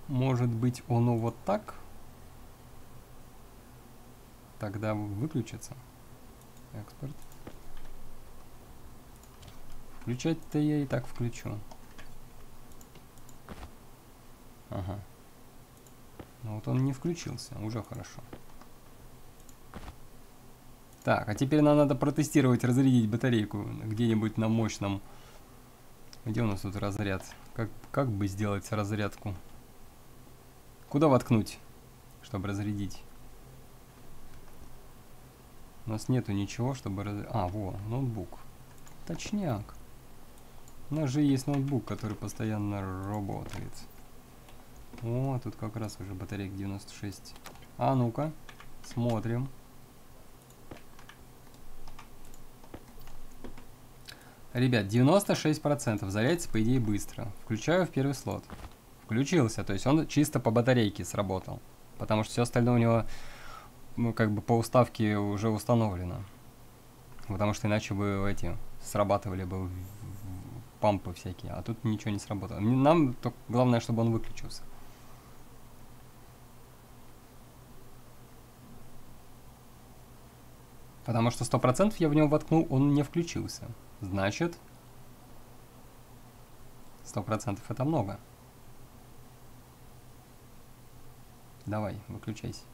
S1: Может быть оно вот так? Тогда выключится. Экспорт. Включать-то я и так включу. Ага. Ну вот он не включился, уже хорошо. Так, а теперь нам надо протестировать, разрядить батарейку где-нибудь на мощном. Где у нас тут разряд? Как, как бы сделать разрядку? Куда воткнуть, чтобы разрядить? У нас нету ничего, чтобы... Раз... А, во, ноутбук. Точняк. У нас же есть ноутбук, который постоянно работает. О, тут как раз уже батарейка 96. А ну-ка, смотрим. Ребят, 96% зарядится, по идее, быстро. Включаю в первый слот. Включился, то есть он чисто по батарейке сработал. Потому что все остальное у него, ну, как бы по уставке уже установлено. Потому что иначе бы эти срабатывали бы пампы всякие, а тут ничего не сработало. Нам только главное, чтобы он выключился. Потому что 100% я в него воткнул, он не включился. Значит, 100% это много. Давай, выключайся.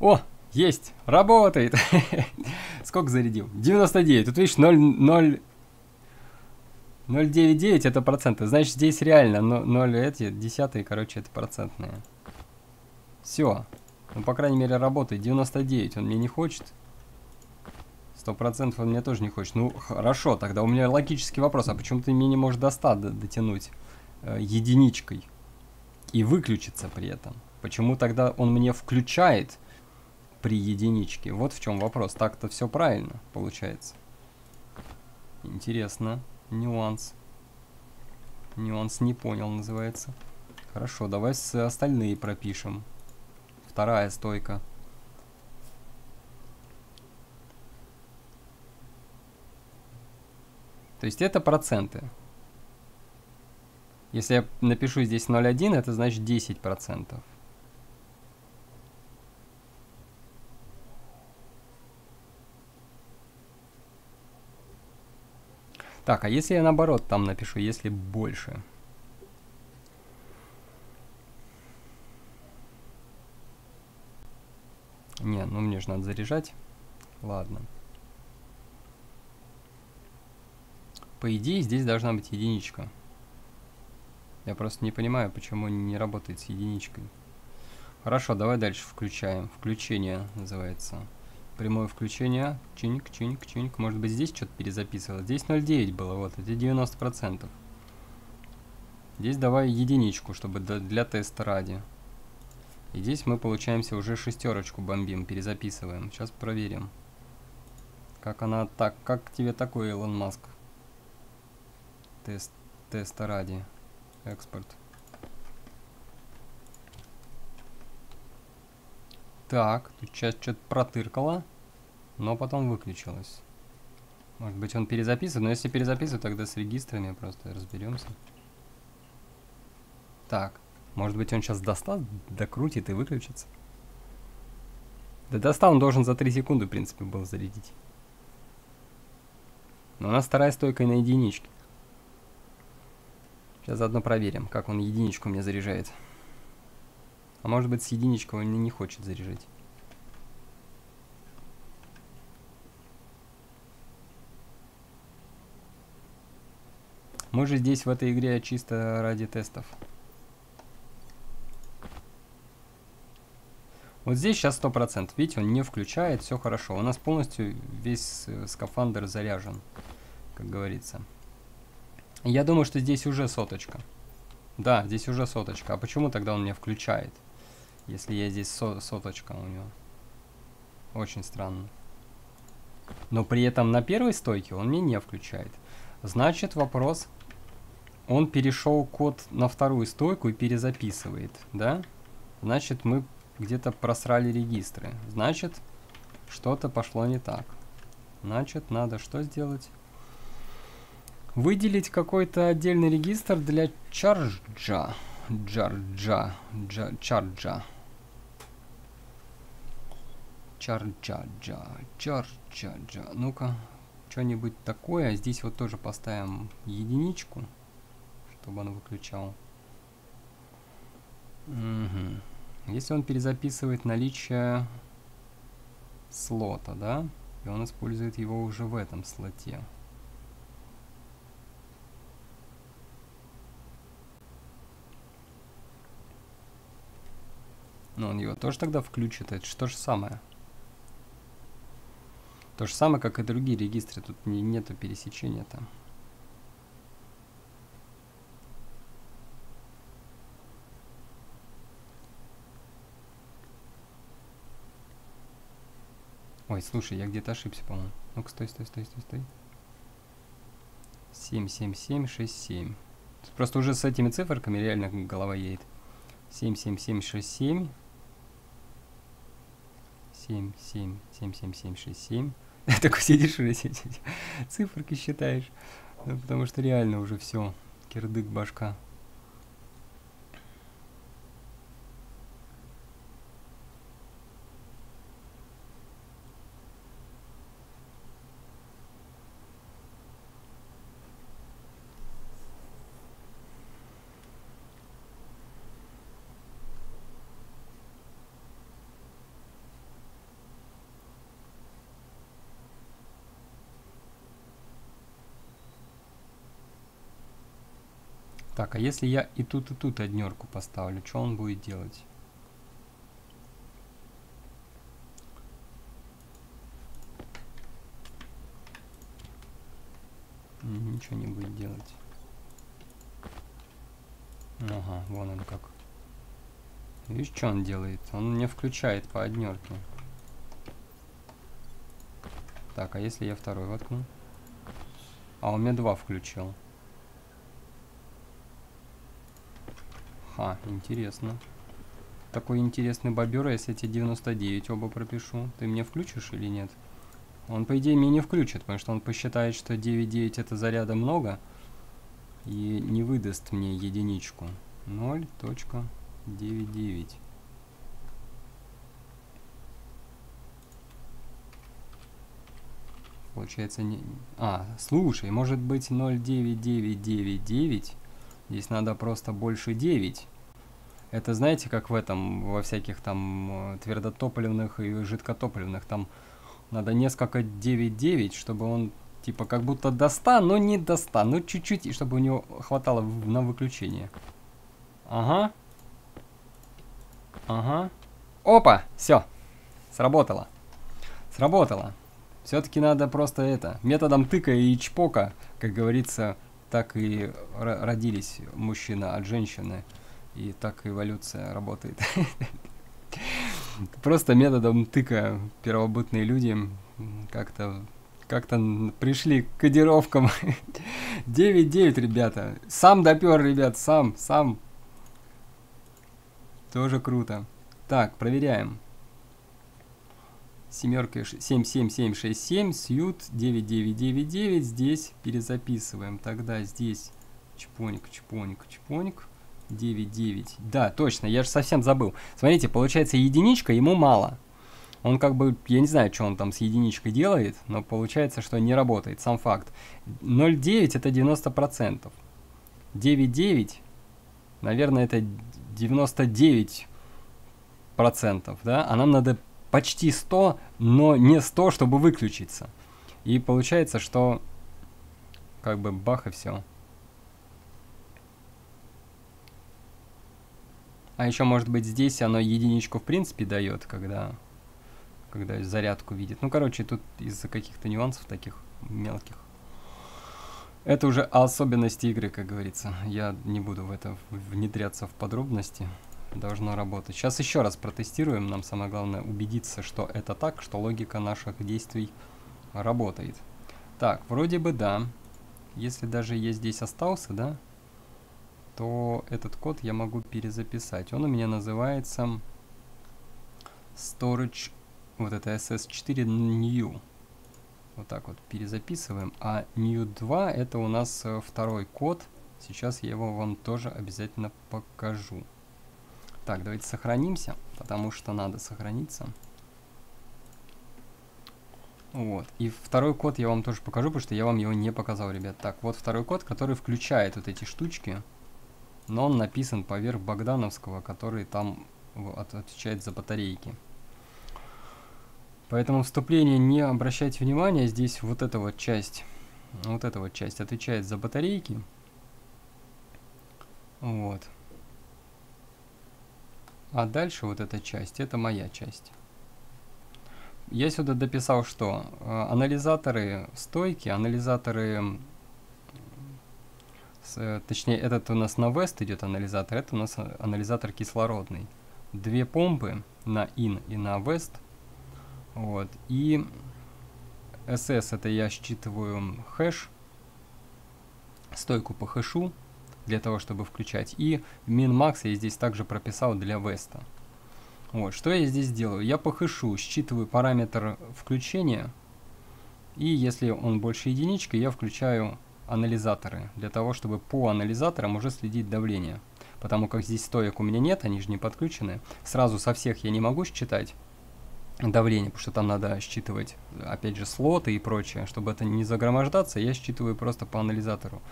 S1: О, есть, работает. Сколько зарядил? 99. Тут видишь 0, 0, 0,99 это проценты. Значит, здесь реально 0 эти, десятые, короче, это процентные. Все. Ну, по крайней мере, работает. 99 он мне не хочет. Сто процентов он мне тоже не хочет. Ну, хорошо, тогда у меня логический вопрос. А почему ты мне не можешь до 100 дотянуть э, единичкой и выключиться при этом? Почему тогда он мне включает при единичке? Вот в чем вопрос. Так-то все правильно получается. Интересно. Нюанс. Нюанс не понял, называется. Хорошо, давай с остальные пропишем. Вторая стойка. То есть это проценты. Если я напишу здесь 0,1, это значит 10 Так, а если я наоборот там напишу, если больше? Не, ну мне же надо заряжать. Ладно. По идее, здесь должна быть единичка. Я просто не понимаю, почему не работает с единичкой. Хорошо, давай дальше включаем. Включение называется. Прямое включение. Чиник, чиник, чиник. Может быть здесь что-то перезаписывал. Здесь 0,9 было, вот, эти 90%. Здесь давай единичку, чтобы для теста ради. И здесь мы, получаемся, уже шестерочку бомбим, перезаписываем. Сейчас проверим. Как она так, как тебе такой, Илон Маск? Тест, теста ради. Экспорт. Так, тут сейчас что-то протыркало, но потом выключилось. Может быть он перезаписывает, но если перезаписывает, тогда с регистрами просто разберемся. Так, может быть он сейчас достал, докрутит и выключится. Да достал он должен за 3 секунды, в принципе, был зарядить. Но у нас вторая стойка на единичке. Сейчас заодно проверим, как он единичку мне заряжает. А может быть с единичкой он не хочет заряжать. Мы же здесь в этой игре чисто ради тестов. Вот здесь сейчас 100%. Видите, он не включает, все хорошо. У нас полностью весь э, скафандр заряжен, как говорится. Я думаю, что здесь уже соточка. Да, здесь уже соточка. А почему тогда он мне включает? Если я здесь со соточка у него. Очень странно. Но при этом на первой стойке он мне не включает. Значит, вопрос... Он перешел код на вторую стойку и перезаписывает, да? Значит, мы где-то просрали регистры. Значит, что-то пошло не так. Значит, надо что сделать? Выделить какой-то отдельный регистр для чарджа. Джарджа. Чарджа. Чарджаджа. Чарджаджа. Ну-ка, что-нибудь такое. Здесь вот тоже поставим единичку, чтобы он выключал. Угу. Если он перезаписывает наличие слота, да, и он использует его уже в этом слоте. Но он его тоже тогда включит, это же то же самое. То же самое, как и другие регистры, тут не, нету пересечения там. Ой, слушай, я где-то ошибся, по-моему. Ну-ка, стой, стой, стой, стой, стой. 7, 7, 7, 6, 7. Просто уже с этими циферками реально голова едет. 7, 7, 7, 6, 7. 7, 7, 7, 7, 7, 6, 7. Такой сидишь уже, циферки считаешь. Ну, потому что реально уже все, кирдык башка. Так, а если я и тут, и тут однерку поставлю, что он будет делать? Ничего не будет делать. Ага, вон он как. Видишь, что он делает? Он не включает по однерке. Так, а если я второй воткну? А, он мне два включил. Ха, интересно. Такой интересный бобер, а если эти 99 оба пропишу, ты мне включишь или нет? Он, по идее, мне не включит, потому что он посчитает, что 9,9 это заряда много, и не выдаст мне единичку. 0.99. Получается не... А, слушай, может быть 0,9999 Здесь надо просто больше 9. Это знаете, как в этом, во всяких там э, твердотопливных и жидкотопливных, там надо несколько 9-9, чтобы он типа как будто до 100, но не до 100, ну чуть-чуть, и чтобы у него хватало на выключение. Ага. Ага. Опа, все, сработало. Сработало. Все-таки надо просто это, методом тыка и чпока, как говорится, так и родились мужчина от женщины, и так эволюция работает. Просто методом тыка первобытные люди как-то как-то пришли к кодировкам. 9-9, ребята. Сам допер, ребят, сам, сам. Тоже круто. Так, проверяем. Семерка 77767, сьют 9999. Здесь перезаписываем. Тогда здесь чпоник, чпоник, чпоник. 99. Да, точно, я же совсем забыл. Смотрите, получается единичка ему мало. Он как бы, я не знаю, что он там с единичкой делает, но получается, что не работает, сам факт. 0,9 это 90%. 9,9, наверное, это 99%, да? А нам надо почти 100, но не 100, чтобы выключиться. И получается, что как бы бах и все. А еще, может быть, здесь оно единичку в принципе дает, когда, когда зарядку видит. Ну, короче, тут из-за каких-то нюансов таких мелких. Это уже особенности игры, как говорится. Я не буду в это внедряться в подробности. Должно работать. Сейчас еще раз протестируем. Нам самое главное убедиться, что это так, что логика наших действий работает. Так, вроде бы да. Если даже я здесь остался, да, то этот код я могу перезаписать. Он у меня называется storage, вот это ss4 new. Вот так вот перезаписываем. А new 2 это у нас э, второй код. Сейчас я его вам тоже обязательно покажу. Так, давайте сохранимся, потому что надо сохраниться. Вот. И второй код я вам тоже покажу, потому что я вам его не показал, ребят. Так, вот второй код, который включает вот эти штучки но он написан поверх Богдановского, который там отвечает за батарейки. Поэтому вступление не обращайте внимания, здесь вот эта вот часть, вот эта вот часть отвечает за батарейки. Вот. А дальше вот эта часть, это моя часть. Я сюда дописал, что э, анализаторы стойки, анализаторы э, точнее, этот у нас на West идет анализатор, это у нас э, анализатор кислородный. Две помпы на IN и на West. Вот. И SS это я считываю хэш, стойку по хэшу, для того, чтобы включать. И min-max я здесь также прописал для West. Вот, что я здесь делаю? Я по хэшу считываю параметр включения, и если он больше единички, я включаю анализаторы, для того, чтобы по анализаторам уже следить давление. Потому как здесь стоек у меня нет, они же не подключены. Сразу со всех я не могу считать давление, потому что там надо считывать, опять же, слоты и прочее. Чтобы это не загромождаться, я считываю просто по анализатору.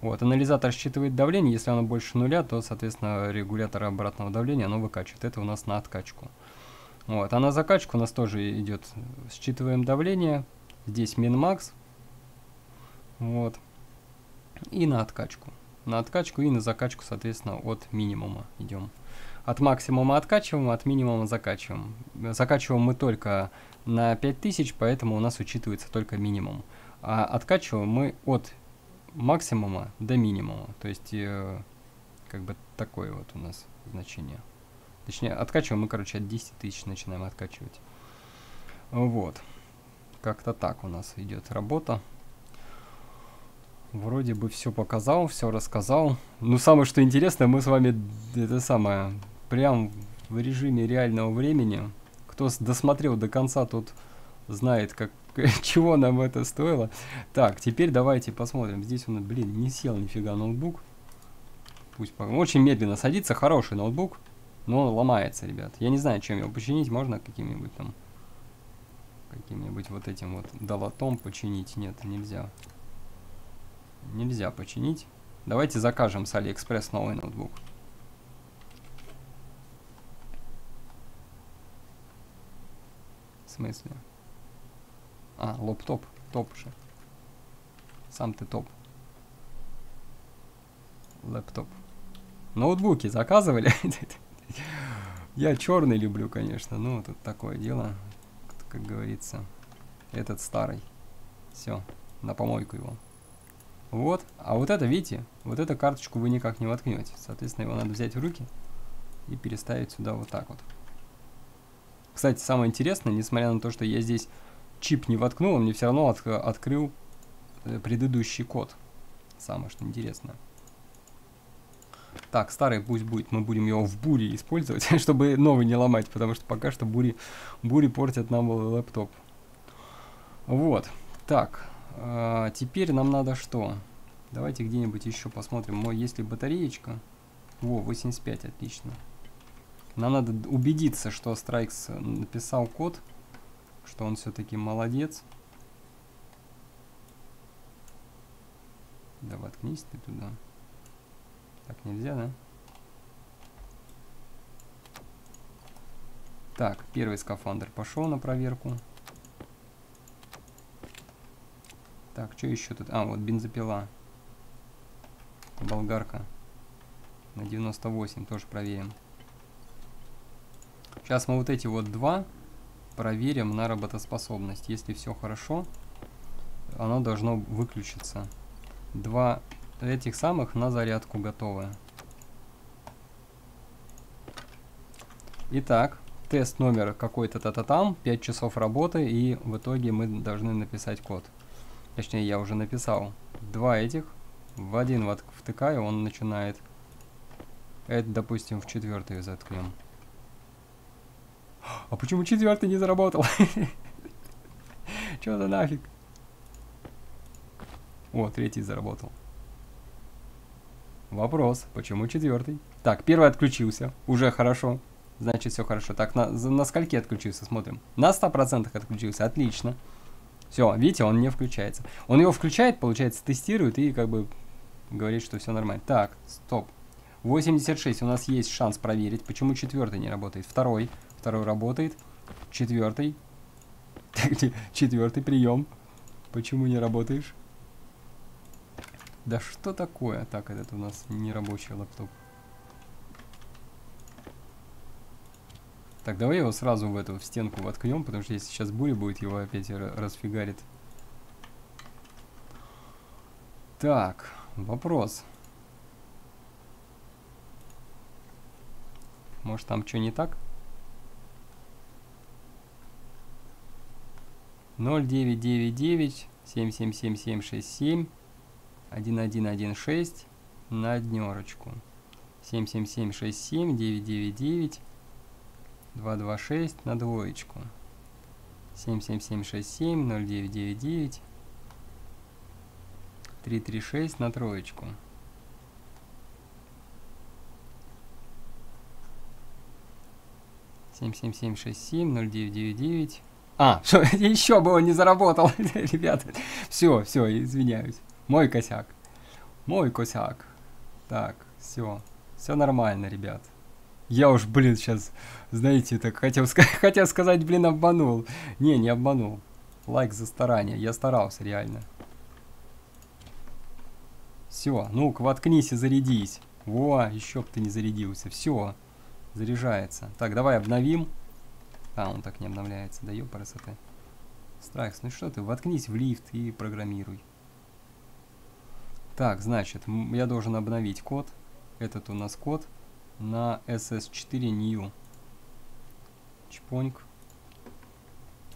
S1: Вот, анализатор считывает давление, если оно больше нуля, то, соответственно, регулятор обратного давления, оно выкачивает. Это у нас на откачку. Вот, а на закачку у нас тоже идет, считываем давление, здесь min-max, вот, и на откачку. На откачку и на закачку, соответственно, от минимума идем. От максимума откачиваем, от минимума закачиваем. Закачиваем мы только на 5000, поэтому у нас учитывается только минимум. А откачиваем мы от максимума до минимума. То есть, э, как бы такое вот у нас значение. Точнее, откачиваем мы, короче, от 10 тысяч начинаем откачивать. Вот. Как-то так у нас идет работа. Вроде бы все показал, все рассказал. Ну, самое что интересное, мы с вами, это самое, прям в режиме реального времени. Кто досмотрел до конца, тот знает, как, чего нам это стоило. Так, теперь давайте посмотрим. Здесь он, блин, не сел нифига ноутбук. Пусть очень медленно садится, хороший ноутбук, но ломается, ребят. Я не знаю, чем его починить, можно каким-нибудь там, каким-нибудь вот этим вот долотом починить. Нет, нельзя нельзя починить. Давайте закажем с Алиэкспресс новый ноутбук. В смысле? А, лоптоп. Топ же. Сам ты топ. Лэптоп. Ноутбуки заказывали? Я черный люблю, конечно. Ну, тут такое дело. как говорится, этот старый. Все, на помойку его. Вот. А вот это, видите, вот эту карточку вы никак не воткнете. Соответственно, его надо взять в руки и переставить сюда вот так вот. Кстати, самое интересное, несмотря на то, что я здесь чип не воткнул, он мне все равно от, открыл э, предыдущий код. Самое что интересное. Так, старый пусть будет, мы будем его в буре использовать, чтобы новый не ломать, потому что пока что бури, бури портят нам лэптоп. Вот, так, э, теперь нам надо что? Давайте где-нибудь еще посмотрим, мой, есть ли батареечка. Во, 85, отлично. Нам надо убедиться, что Страйкс написал код, что он все-таки молодец. Да воткнись ты туда. Так нельзя, да? Так, первый скафандр пошел на проверку. Так, что еще тут? А, вот бензопила. Болгарка. На 98 тоже проверим. Сейчас мы вот эти вот два проверим на работоспособность. Если все хорошо, оно должно выключиться. Два этих самых на зарядку готовы. Итак, тест номер какой-то та-та-там, 5 часов работы, и в итоге мы должны написать код. Точнее, я уже написал. Два этих, в один вот втыкаю, он начинает. Это, допустим, в четвертый заткнем. А почему четвертый не заработал? Чё за нафиг? О, третий заработал. Вопрос, почему четвертый? Так, первый отключился. Уже хорошо. Значит, все хорошо. Так, на, на скольки отключился? Смотрим. На 100% отключился. Отлично. Все, видите, он не включается. Он его включает, получается, тестирует и как бы говорит, что все нормально. Так, стоп. 86. У нас есть шанс проверить, почему четвертый не работает. Второй. Второй работает. Четвертый. Четвертый прием. Почему не работаешь? Да что такое? Так, этот у нас не рабочий лаптоп. Так, давай его сразу в эту в стенку воткнем, потому что если сейчас буря будет, его опять расфигарит. Так, вопрос. Может там что не так? 0999 777767 1116 на однерочку. 77767 999 226 на двоечку. 77767 0999 336 на троечку. Семь семь семь шесть семь ноль девять девять девять а, что, еще бы он не заработал, ребята. Все, все, извиняюсь. Мой косяк. Мой косяк. Так, все. Все нормально, ребят. Я уж, блин, сейчас, знаете, так хотел, хотел сказать, блин, обманул. Не, не обманул. Лайк за старание. Я старался, реально. Все, ну-ка, воткнись и зарядись. Во, еще бы ты не зарядился. Все, заряжается. Так, давай обновим. А, он так не обновляется. Да ёпарасоты. Страйкс, ну что ты, воткнись в лифт и программируй. Так, значит, я должен обновить код. Этот у нас код на SS4 New. Чпоньк.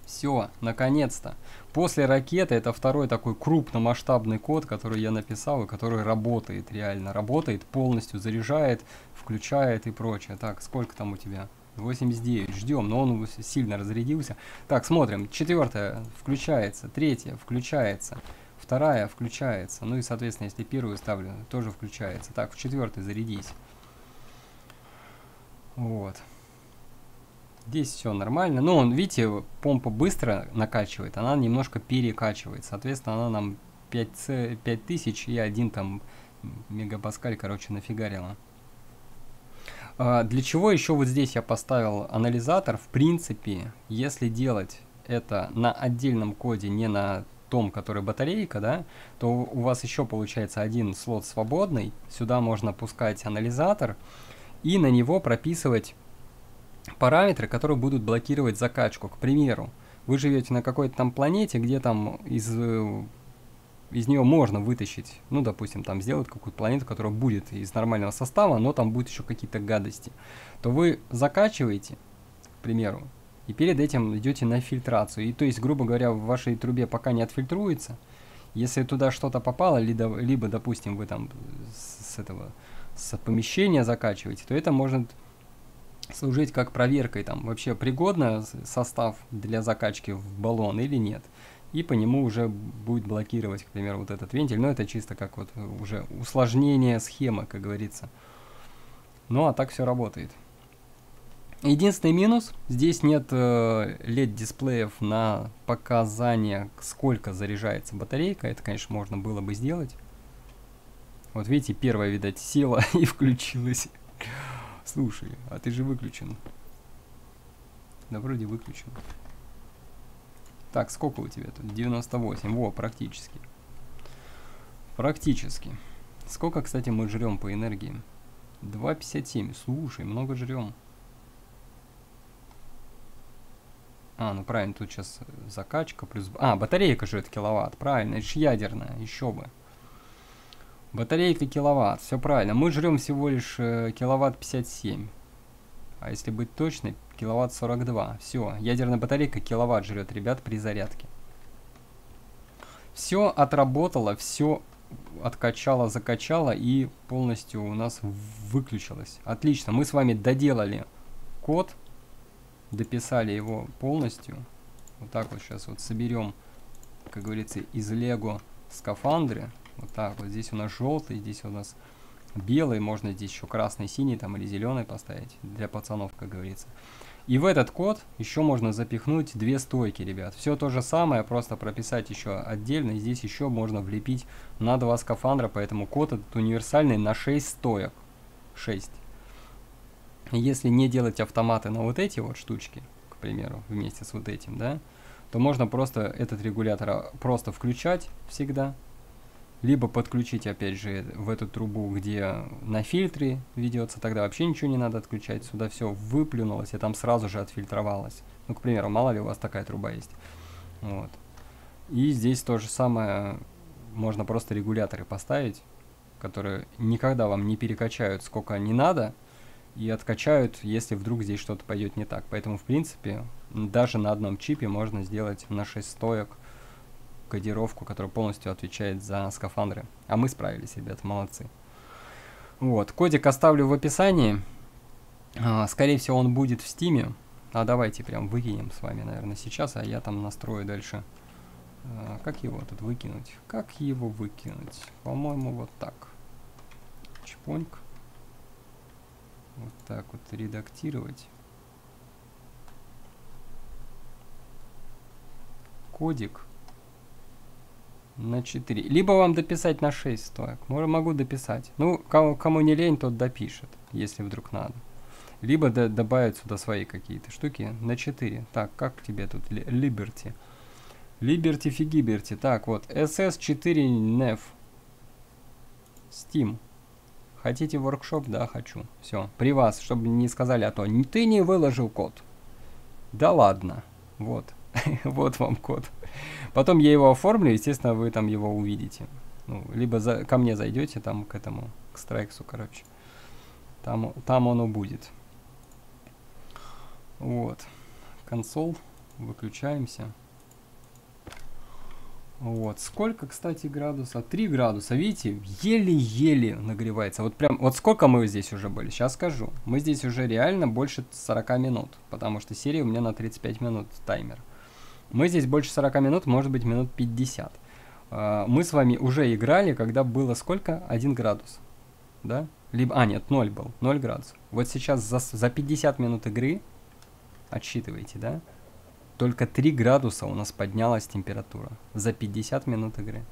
S1: Все, наконец-то. После ракеты это второй такой крупномасштабный код, который я написал и который работает реально. Работает, полностью заряжает, включает и прочее. Так, сколько там у тебя? 89. Ждем, но он сильно разрядился. Так, смотрим. Четвертая включается. Третья включается. Вторая включается. Ну и, соответственно, если первую ставлю, тоже включается. Так, в четвертой зарядись. Вот. Здесь все нормально. Ну, он, видите, помпа быстро накачивает, она немножко перекачивает. Соответственно, она нам 5, 5000 и 1 там мегапаскаль, короче, нафигарила. А, для чего еще вот здесь я поставил анализатор? В принципе, если делать это на отдельном коде, не на том, который батарейка, да, то у вас еще получается один слот свободный. Сюда можно пускать анализатор и на него прописывать параметры, которые будут блокировать закачку. К примеру, Вы живете на какой-то там планете, где там из, э, из нее можно вытащить, ну, допустим, там сделать какую-то планету, которая будет из нормального состава, но там будет еще какие-то гадости. То вы закачиваете, к примеру, и перед этим идете на фильтрацию. И то есть, грубо говоря, в вашей трубе пока не отфильтруется, если туда что-то попало, либо, либо, допустим, вы там с этого с помещения закачиваете, то это может служить как проверкой, там вообще пригодно состав для закачки в баллон или нет. И по нему уже будет блокировать, к примеру, вот этот вентиль. Но это чисто как вот уже усложнение схемы, как говорится. Ну а так все работает. Единственный минус, здесь нет э, LED-дисплеев на показания, сколько заряжается батарейка. Это, конечно, можно было бы сделать. Вот видите, первая, видать, села и включилась. Слушай, а ты же выключен. Да вроде выключен. Так, сколько у тебя тут? 98. Во, практически. Практически. Сколько, кстати, мы жрем по энергии? 2,57. Слушай, много жрем. А, ну правильно, тут сейчас закачка плюс... А, батарейка жрет киловатт, правильно, это же ядерная, еще бы. Батарейка киловатт, все правильно. Мы жрем всего лишь э, киловатт 57. А если быть точной, киловатт 42. Все, ядерная батарейка киловатт жрет, ребят, при зарядке. Все отработало, все откачало, закачало и полностью у нас выключилось. Отлично, мы с вами доделали код дописали его полностью. Вот так вот сейчас вот соберем, как говорится, из лего скафандры. Вот так вот. Здесь у нас желтый, здесь у нас белый. Можно здесь еще красный, синий там или зеленый поставить. Для пацанов, как говорится. И в этот код еще можно запихнуть две стойки, ребят. Все то же самое, просто прописать еще отдельно. Здесь еще можно влепить на два скафандра, поэтому код этот универсальный на 6 стоек. 6 если не делать автоматы на вот эти вот штучки, к примеру, вместе с вот этим, да, то можно просто этот регулятор а, просто включать всегда, либо подключить, опять же, в эту трубу, где на фильтре ведется, тогда вообще ничего не надо отключать, сюда все выплюнулось и там сразу же отфильтровалось. Ну, к примеру, мало ли у вас такая труба есть. Вот. И здесь то же самое, можно просто регуляторы поставить, которые никогда вам не перекачают сколько не надо, и откачают, если вдруг здесь что-то пойдет не так. Поэтому, в принципе, даже на одном чипе можно сделать на 6 стоек кодировку, которая полностью отвечает за скафандры. А мы справились, ребята, молодцы. Вот, кодик оставлю в описании. А, скорее всего, он будет в Steam е. А давайте прям выкинем с вами, наверное, сейчас, а я там настрою дальше. А, как его тут выкинуть? Как его выкинуть? По-моему, вот так. Чпоньк вот так вот редактировать. Кодик на 4. Либо вам дописать на 6 стоек. Могу дописать. Ну, кому, кому не лень, тот допишет, если вдруг надо. Либо до, добавить сюда свои какие-то штуки на 4. Так, как тебе тут? Liberty. Liberty фигиберти. Так, вот. SS4 NEF. Steam. Хотите воркшоп? Да, хочу. Все. При вас, чтобы не сказали, а то ты не выложил код. Да ладно. Вот. вот вам код. Потом я его оформлю, естественно, вы там его увидите. Ну, либо за, ко мне зайдете там к этому, к страйксу, короче. Там, там оно будет. Вот. Консол. Выключаемся. Вот. Сколько, кстати, градусов? 3 градуса. Видите, еле-еле нагревается. Вот прям, вот сколько мы здесь уже были? Сейчас скажу. Мы здесь уже реально больше 40 минут. Потому что серия у меня на 35 минут таймер. Мы здесь больше 40 минут, может быть, минут 50. А, мы с вами уже играли, когда было сколько? 1 градус. Да? Либо, а, нет, 0 был. 0 градусов. Вот сейчас за, за 50 минут игры, отсчитывайте, да? Только 3 градуса у нас поднялась температура за 50 минут игры.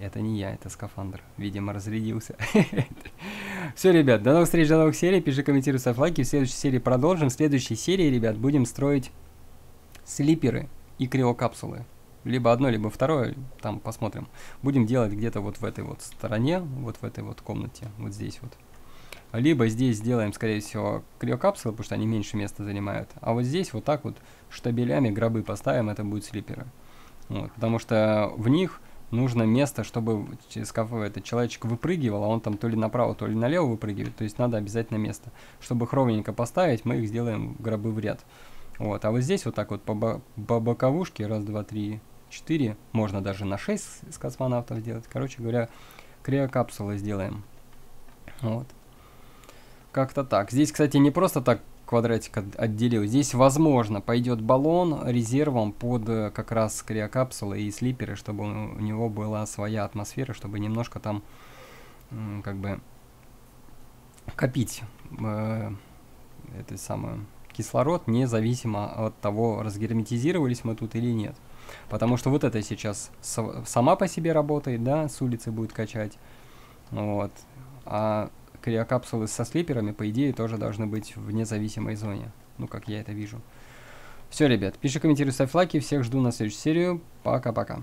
S1: Это не я, это скафандр. Видимо, разрядился. Все, ребят, до новых встреч, до новых серий. Пиши, комментируй, ставь лайки. В следующей серии продолжим. В следующей серии, ребят, будем строить слиперы и криокапсулы. Либо одно, либо второе. Там посмотрим. Будем делать где-то вот в этой вот стороне, вот в этой вот комнате. Вот здесь вот. Либо здесь сделаем, скорее всего, криокапсулы, потому что они меньше места занимают. А вот здесь вот так вот штабелями гробы поставим, это будут слиперы. Вот, потому что в них нужно место, чтобы этот человечек выпрыгивал, а он там то ли направо, то ли налево выпрыгивает. То есть надо обязательно место. Чтобы их ровненько поставить, мы их сделаем гробы в ряд. Вот, а вот здесь вот так вот по, бо по боковушке, раз, два, три, четыре, можно даже на шесть с космонавтов сделать. Короче говоря, криокапсулы сделаем. Вот. Как-то так. Здесь, кстати, не просто так квадратик от отделил. Здесь, возможно, пойдет баллон резервом под э, как раз криокапсулы и слиперы, чтобы у него была своя атмосфера, чтобы немножко там как бы копить э, это самое кислород, независимо от того, разгерметизировались мы тут или нет. Потому что вот это сейчас сама по себе работает, да, с улицы будет качать. Вот. А криокапсулы со слиперами, по идее, тоже должны быть в независимой зоне. Ну, как я это вижу. Все, ребят, пиши комментируй, ставь лайки. Всех жду на следующую серию. Пока-пока.